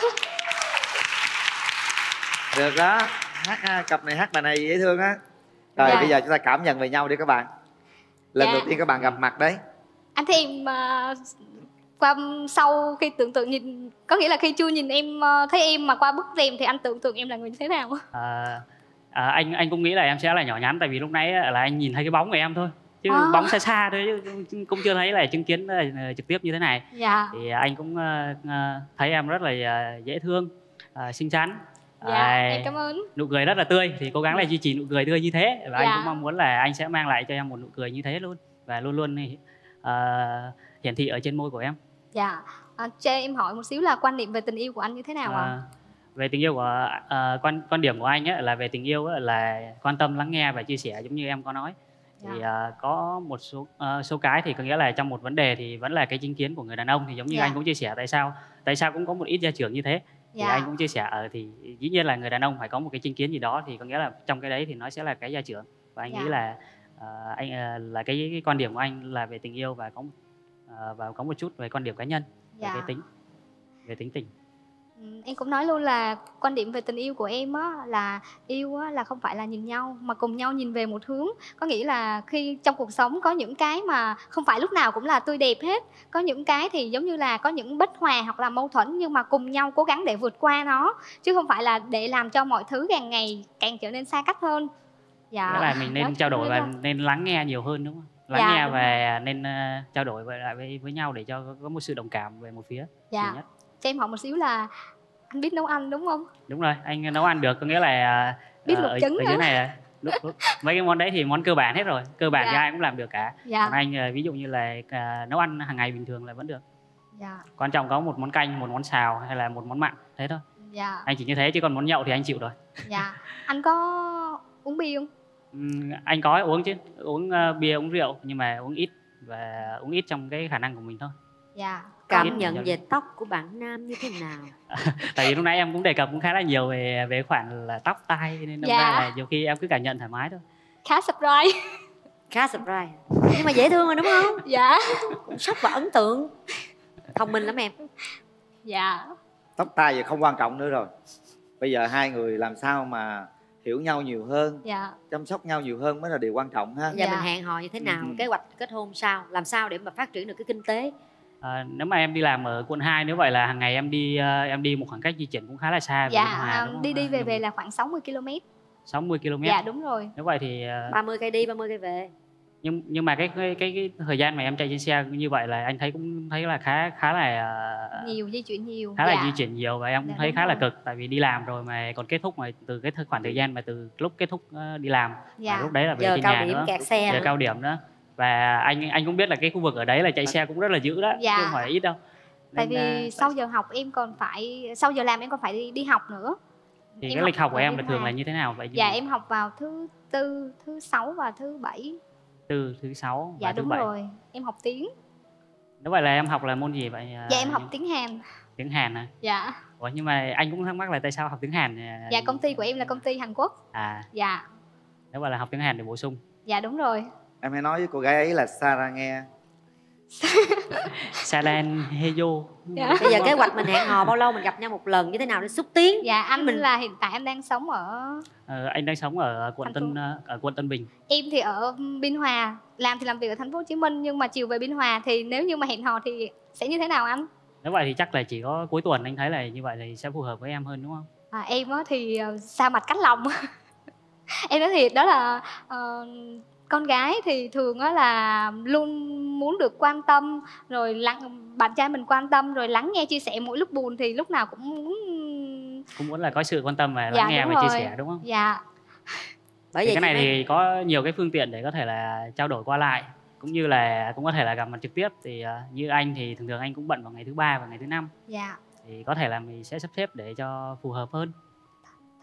[SPEAKER 7] Được đó. Hát cặp này hát bài này dễ thương á. Rồi dạ. bây giờ chúng ta cảm nhận về nhau đi các bạn. Lần dạ. đầu tiên các bạn gặp mặt đấy.
[SPEAKER 8] Anh thấy em uh, qua sau khi tưởng tượng nhìn có nghĩa là khi chưa nhìn em ờ, thấy em mà qua bức rèm thì anh tưởng tượng em là người như thế nào
[SPEAKER 9] à, à, anh anh cũng nghĩ là em sẽ là nhỏ nhắn tại vì lúc nãy là anh nhìn thấy cái bóng của em thôi chứ à. bóng xa xa thôi chứ cũng chưa thấy là chứng kiến là ờ, trực tiếp như thế này
[SPEAKER 8] dạ.
[SPEAKER 9] thì anh cũng thấy em rất là dễ thương xinh xắn
[SPEAKER 8] Dạ, à, em cảm ơn.
[SPEAKER 9] Nụ cười rất là tươi thì cố gắng là duy trì nụ cười tươi như thế và dạ. anh cũng mong muốn là anh sẽ mang lại cho em một nụ cười như thế luôn và luôn luôn uh, hiển thị ở trên môi của em
[SPEAKER 8] dạ à, cho em hỏi một xíu là quan niệm về tình yêu của anh như thế nào ạ à?
[SPEAKER 9] về tình yêu của uh, quan quan điểm của anh ấy là về tình yêu ấy, là quan tâm lắng nghe và chia sẻ giống như em có nói thì uh, có một số uh, số cái thì có nghĩa là trong một vấn đề thì vẫn là cái chính kiến của người đàn ông thì giống như dạ. anh cũng chia sẻ tại sao tại sao cũng có một ít gia trưởng như thế thì dạ. anh cũng chia sẻ ở thì dĩ nhiên là người đàn ông phải có một cái chính kiến gì đó thì có nghĩa là trong cái đấy thì nó sẽ là cái gia trưởng và anh dạ. nghĩ là uh, anh uh, là cái, cái quan điểm của anh là về tình yêu và có À, và có một chút về quan điểm cá nhân dạ. về cái tính về tính tình.
[SPEAKER 8] Ừ, em cũng nói luôn là quan điểm về tình yêu của em á là yêu á là không phải là nhìn nhau mà cùng nhau nhìn về một hướng. Có nghĩa là khi trong cuộc sống có những cái mà không phải lúc nào cũng là tươi đẹp hết. Có những cái thì giống như là có những bất hòa hoặc là mâu thuẫn nhưng mà cùng nhau cố gắng để vượt qua nó chứ không phải là để làm cho mọi thứ càng ngày càng trở nên xa cách hơn.
[SPEAKER 9] Dạ. Nghĩa là mình nên trao đổi và nên lắng nghe nhiều hơn đúng không lắng dạ, nghe và nên uh, trao đổi với lại với, với nhau để cho có một sự đồng cảm về một phía
[SPEAKER 8] dạ. nhất. cho em hỏi một xíu là anh biết nấu ăn đúng không?
[SPEAKER 9] Đúng rồi anh nấu ăn được có nghĩa là
[SPEAKER 8] uh, biết luộc
[SPEAKER 9] ở,
[SPEAKER 8] trứng
[SPEAKER 9] ở dưới này lúc, lúc, mấy cái món đấy thì món cơ bản hết rồi cơ bản dạ. thì ai cũng làm được cả.
[SPEAKER 8] Dạ.
[SPEAKER 9] còn anh uh, ví dụ như là uh, nấu ăn hàng ngày bình thường là vẫn được.
[SPEAKER 8] Dạ.
[SPEAKER 9] quan trọng có một món canh một món xào hay là một món mặn thế thôi.
[SPEAKER 8] Dạ.
[SPEAKER 9] anh chỉ như thế chứ còn món nhậu thì anh chịu rồi.
[SPEAKER 8] Dạ. Anh có uống bia không
[SPEAKER 9] anh có uống chứ? Uống uh, bia uống rượu nhưng mà uống ít và uống ít trong cái khả năng của mình thôi.
[SPEAKER 6] Dạ. Cảm nhận về tóc của bạn nam như thế nào?
[SPEAKER 9] Tại vì lúc nãy em cũng đề cập cũng khá là nhiều về về khoản là tóc tai nên dạ. ra là nhiều khi em cứ cảm nhận thoải mái thôi.
[SPEAKER 8] Khá surprise.
[SPEAKER 6] Khá surprise. Nhưng mà dễ thương rồi đúng không?
[SPEAKER 8] Dạ.
[SPEAKER 6] Cũng sốc và ấn tượng. Thông minh lắm em.
[SPEAKER 8] Dạ.
[SPEAKER 7] Tóc tai giờ không quan trọng nữa rồi. Bây giờ hai người làm sao mà hiểu nhau nhiều hơn
[SPEAKER 8] dạ
[SPEAKER 7] chăm sóc nhau nhiều hơn mới là điều quan trọng ha
[SPEAKER 6] giờ
[SPEAKER 8] Dạ.
[SPEAKER 6] mình hẹn hò như thế nào
[SPEAKER 7] Ừ.
[SPEAKER 6] kế hoạch kết hôn sao làm sao để mà phát triển được cái kinh tế
[SPEAKER 9] À, nếu mà em đi làm ở quận 2 nếu vậy là hàng ngày em đi ờ, em đi một khoảng cách di chuyển cũng khá là xa
[SPEAKER 8] dạ
[SPEAKER 9] Hòa, không?
[SPEAKER 8] đi đi về về là khoảng 60 km
[SPEAKER 9] 60 km.
[SPEAKER 8] dạ đúng rồi
[SPEAKER 9] Nếu vậy thì ờ,
[SPEAKER 6] 30 cây đi 30 cây về
[SPEAKER 9] nhưng nhưng mà cái cái, cái cái thời gian mà em chạy trên xe như vậy là anh thấy cũng thấy là khá khá là ờ,
[SPEAKER 8] nhiều di chuyển nhiều
[SPEAKER 9] khá
[SPEAKER 8] dạ.
[SPEAKER 9] là di chuyển nhiều và em cũng
[SPEAKER 8] Dạ,
[SPEAKER 9] thấy khá là
[SPEAKER 8] rồi.
[SPEAKER 9] cực tại vì đi làm rồi mà còn kết thúc mà từ cái thời- khoảng thời gian mà từ lúc kết thúc ờ, đi làm
[SPEAKER 8] Dạ.
[SPEAKER 9] và lúc đấy là về
[SPEAKER 6] giờ
[SPEAKER 9] trên
[SPEAKER 6] cao
[SPEAKER 9] nhà
[SPEAKER 6] điểm
[SPEAKER 9] nữa
[SPEAKER 6] kẹt xe
[SPEAKER 9] giờ cao điểm nữa và anh anh cũng biết là cái khu vực ở đấy là chạy xe cũng rất là dữ đó
[SPEAKER 8] Dạ.
[SPEAKER 9] chứ không phải là ít đâu
[SPEAKER 8] tại
[SPEAKER 9] Nên,
[SPEAKER 8] vì
[SPEAKER 9] ờ,
[SPEAKER 8] sau giờ học em còn phải sau giờ làm em còn phải đi, đi học nữa
[SPEAKER 9] thì
[SPEAKER 8] em
[SPEAKER 9] cái lịch học của em là thường là như thế nào vậy
[SPEAKER 8] dạ em học vào thứ tư thứ sáu và thứ bảy
[SPEAKER 9] từ thứ sáu
[SPEAKER 8] dạ
[SPEAKER 9] và thứ
[SPEAKER 8] đúng
[SPEAKER 9] bảy.
[SPEAKER 8] rồi. Em học tiếng.
[SPEAKER 9] Nếu vậy là em học là môn gì vậy? À,
[SPEAKER 8] dạ em học tiếng hàn.
[SPEAKER 9] Tiếng Hàn à
[SPEAKER 8] dạ.
[SPEAKER 9] Ủa, nhưng mà anh cũng thắc mắc là tại sao học tiếng Hàn à?
[SPEAKER 8] dạ công ty của em là công ty hàn quốc.
[SPEAKER 9] À.
[SPEAKER 8] Dạ.
[SPEAKER 9] Nếu vậy là học tiếng Hàn để bổ sung.
[SPEAKER 8] Dạ đúng rồi.
[SPEAKER 7] Em hãy nói với cô gái ấy là Sarah nghe
[SPEAKER 9] Salan Heyo.
[SPEAKER 8] Dạ.
[SPEAKER 6] bây giờ kế hoạch mình hẹn hò bao lâu mình gặp nhau một lần như thế nào để xúc tiến?
[SPEAKER 8] Dạ anh
[SPEAKER 6] Mình-
[SPEAKER 8] là hiện tại em đang sống ở
[SPEAKER 9] Ờ, anh đang sống ở quận Tân ờ, ở quận Tân Bình.
[SPEAKER 8] Em thì ở biên hòa làm thì làm việc ở thành phố hồ chí minh nhưng mà chiều về biên hòa thì nếu như mà hẹn hò thì sẽ như thế nào anh?
[SPEAKER 9] Nếu vậy thì chắc là chỉ có cuối tuần anh thấy là như vậy thì sẽ phù hợp với em hơn đúng không?
[SPEAKER 8] À, em á thì ờ, xa mặt cách lòng. Em nói thiệt đó là ờ, con gái thì thường á là luôn muốn được quan tâm rồi lắng bạn trai mình quan tâm rồi lắng nghe chia sẻ. Mỗi lúc buồn thì lúc nào cũng muốn
[SPEAKER 9] cũng muốn là có sự quan tâm và
[SPEAKER 8] dạ
[SPEAKER 9] lắng nghe
[SPEAKER 8] đúng
[SPEAKER 9] và chia
[SPEAKER 8] rồi.
[SPEAKER 9] sẻ đúng không?
[SPEAKER 8] Dạ.
[SPEAKER 6] Bởi vậy
[SPEAKER 9] cái này thì có nhiều cái phương tiện để có thể là trao đổi qua lại cũng như là cũng có thể là gặp mặt trực tiếp. Thì ờ, như anh thì thường thường anh cũng bận vào ngày thứ ba và ngày thứ năm.
[SPEAKER 8] Dạ.
[SPEAKER 9] Thì có thể là mình sẽ sắp xếp để cho phù hợp hơn.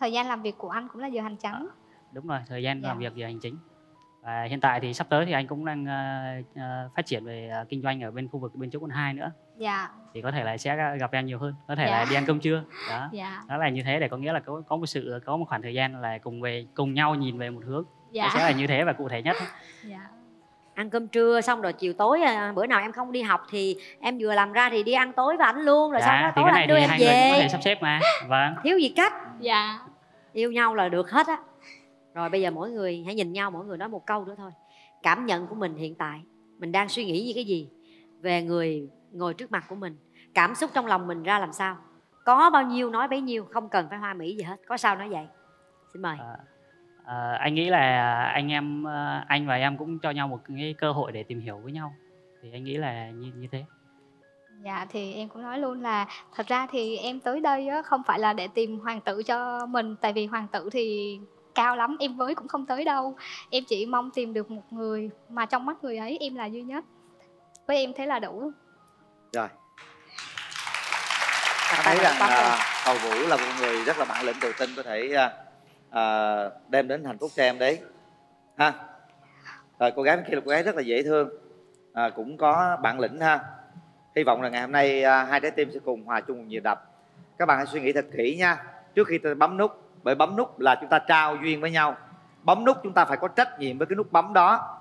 [SPEAKER 8] Thời gian làm việc của anh cũng là giờ hành chánh
[SPEAKER 9] đúng rồi thời gian
[SPEAKER 8] Dạ.
[SPEAKER 9] làm việc giờ hành chính và hiện tại thì sắp tới thì anh cũng đang ờ, phát triển về ờ, kinh doanh ở bên khu vực bên chỗ quận 2 nữa.
[SPEAKER 8] Dạ.
[SPEAKER 9] Thì có thể là sẽ gặp em nhiều hơn có thể
[SPEAKER 8] Dạ.
[SPEAKER 9] là đi ăn cơm trưa. Đó.
[SPEAKER 8] Dạ.
[SPEAKER 9] Đó là như thế để có nghĩa là có có một sự có một khoảng thời gian là cùng về cùng nhau nhìn về một hướng.
[SPEAKER 8] Dạ.
[SPEAKER 9] sẽ là như thế và cụ thể nhất.
[SPEAKER 8] Dạ.
[SPEAKER 6] Ăn cơm trưa xong rồi chiều tối bữa nào em không đi học thì em vừa làm ra thì đi ăn tối với ảnh luôn rồi xong đó
[SPEAKER 9] Dạ, thì
[SPEAKER 6] tối
[SPEAKER 9] cái này
[SPEAKER 6] anh đưa
[SPEAKER 9] thì
[SPEAKER 6] em
[SPEAKER 9] hai người cũng có
[SPEAKER 6] về
[SPEAKER 9] thể sắp xếp mà. Vâng.
[SPEAKER 6] Thiếu gì cách.
[SPEAKER 8] Dạ.
[SPEAKER 6] Yêu nhau là được hết á rồi bây giờ mỗi người hãy nhìn nhau mỗi người nói một câu nữa thôi. Cảm nhận của mình hiện tại mình đang suy nghĩ như cái gì? Về người ngồi trước mặt của mình. Cảm xúc trong lòng mình ra làm sao? Có bao nhiêu nói bấy nhiêu không cần phải hoa mỹ gì hết. Có sao nói vậy? Xin mời.
[SPEAKER 9] Ờ, anh nghĩ là anh em ờ, anh và em cũng cho nhau một cái cơ hội để tìm hiểu với nhau. Thì anh nghĩ là như như thế.
[SPEAKER 8] Dạ thì em cũng nói luôn là thật ra thì em tới đây á, không phải là để tìm hoàng tử cho mình. Tại vì hoàng tử thì cao lắm em với cũng không tới đâu. Em chỉ mong tìm được một người mà trong mắt người ấy em là duy nhất. Với em thế là đủ.
[SPEAKER 7] Rồi. Anh thấy rằng à, cầu vũ là một người rất là bản lĩnh tự tin có thể à, à, đem đến hạnh phúc cho em đấy. Ha. Rồi cô gái bên kia là cô gái rất là dễ thương à, cũng có bản lĩnh ha. Hy vọng là ngày hôm nay à, hai trái tim sẽ cùng hòa chung một nhịp đập. Các bạn hãy suy nghĩ thật kỹ nha. Trước khi ta bấm nút bởi bấm nút là chúng ta trao duyên với nhau. Bấm nút chúng ta phải có trách nhiệm với cái nút bấm đó.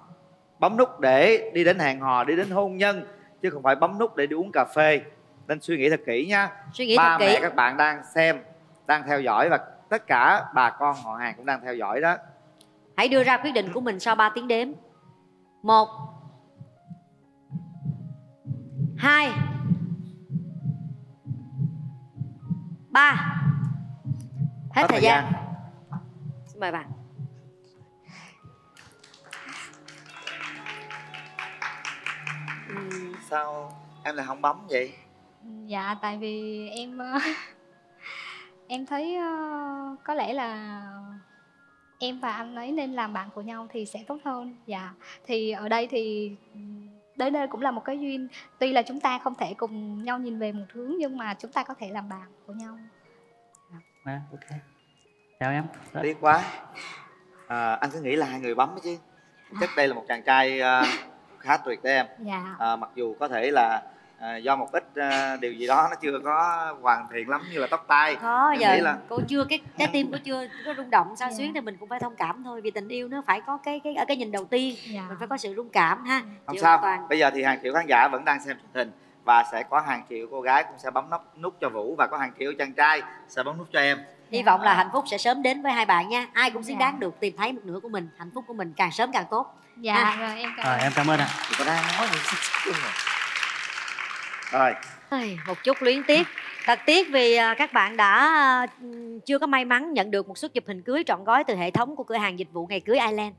[SPEAKER 7] Bấm nút để đi đến hẹn hò đi đến hôn nhân chứ không phải bấm nút để đi uống cà phê. Nên suy nghĩ thật kỹ nha.
[SPEAKER 6] Suy nghĩ
[SPEAKER 7] ba
[SPEAKER 6] thật kỹ.
[SPEAKER 7] mẹ các bạn đang xem đang theo dõi và tất cả bà con họ hàng cũng đang theo dõi đó.
[SPEAKER 6] Hãy đưa ra quyết định của mình sau 3 tiếng đếm. Một hai ba hết, thời, gian. xin mời bạn
[SPEAKER 7] sao em lại không bấm vậy
[SPEAKER 8] Dạ tại vì em ờ, em thấy ờ, có lẽ là em và anh ấy nên làm bạn của nhau thì sẽ tốt hơn. Dạ. Thì ở đây thì đến đây cũng là một cái duyên. Tuy là chúng ta không thể cùng nhau nhìn về một hướng nhưng mà chúng ta có thể làm bạn của nhau.
[SPEAKER 9] À, ok. Chào em. Rồi.
[SPEAKER 7] tiếc quá. À, anh cứ nghĩ là hai người bấm chứ. Chắc đây là một chàng trai à, khá tuyệt đấy em.
[SPEAKER 8] Dạ.
[SPEAKER 7] à, mặc dù có thể là à, do một ít à, điều gì đó nó chưa có hoàn thiện lắm như là tóc tai.
[SPEAKER 6] Có
[SPEAKER 7] Em
[SPEAKER 6] giờ
[SPEAKER 7] là
[SPEAKER 6] cô chưa cái trái tim cô chưa có rung động sao xuyến thì mình cũng phải thông cảm thôi vì tình yêu nó phải có cái cái ở cái nhìn đầu tiên.
[SPEAKER 8] Dạ.
[SPEAKER 6] mình phải có sự rung cảm ha.
[SPEAKER 7] Không
[SPEAKER 6] Chịu
[SPEAKER 7] sao.
[SPEAKER 6] hoàn toàn.
[SPEAKER 7] bây giờ thì hàng triệu khán giả vẫn đang xem truyền hình và sẽ có hàng triệu cô gái cũng sẽ bấm nút nút cho vũ và có hàng triệu chàng trai sẽ bấm nút cho em.
[SPEAKER 6] Hy vọng là hạnh phúc sẽ sớm đến với hai bạn nha. Ai cũng xứng
[SPEAKER 1] Dạ.
[SPEAKER 6] đáng được tìm thấy một nửa của mình. Hạnh phúc của mình càng sớm càng tốt.
[SPEAKER 8] Dạ
[SPEAKER 6] Ha.
[SPEAKER 8] rồi em cảm
[SPEAKER 9] Rồi, em cảm ơn ạ.
[SPEAKER 7] Còn đang nói rồi.
[SPEAKER 6] Một chút luyến tiếc. Thật tiếc vì à, các bạn đã à, chưa có may mắn nhận được một suất chụp hình cưới trọn gói từ hệ thống của cửa hàng dịch vụ ngày cưới Island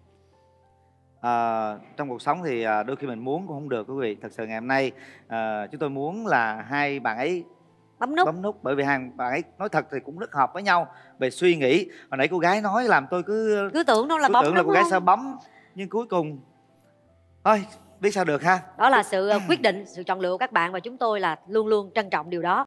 [SPEAKER 7] à, trong cuộc sống thì à, đôi khi mình muốn cũng không được quý vị. Thật sự ngày hôm nay à, chúng tôi muốn là hai bạn ấy
[SPEAKER 6] bấm nút.
[SPEAKER 7] bấm nút bởi vì hai bạn ấy nói thật thì cũng rất hợp với nhau về suy nghĩ. Hồi nãy cô gái nói làm tôi cứ
[SPEAKER 6] cứ tưởng nó là
[SPEAKER 7] cứ
[SPEAKER 6] bấm
[SPEAKER 7] tưởng là cô gái
[SPEAKER 6] không?
[SPEAKER 7] sẽ bấm nhưng cuối cùng thôi biết sao được ha.
[SPEAKER 6] Đó là sự quyết định sự chọn lựa của các bạn và chúng tôi là luôn luôn trân trọng điều đó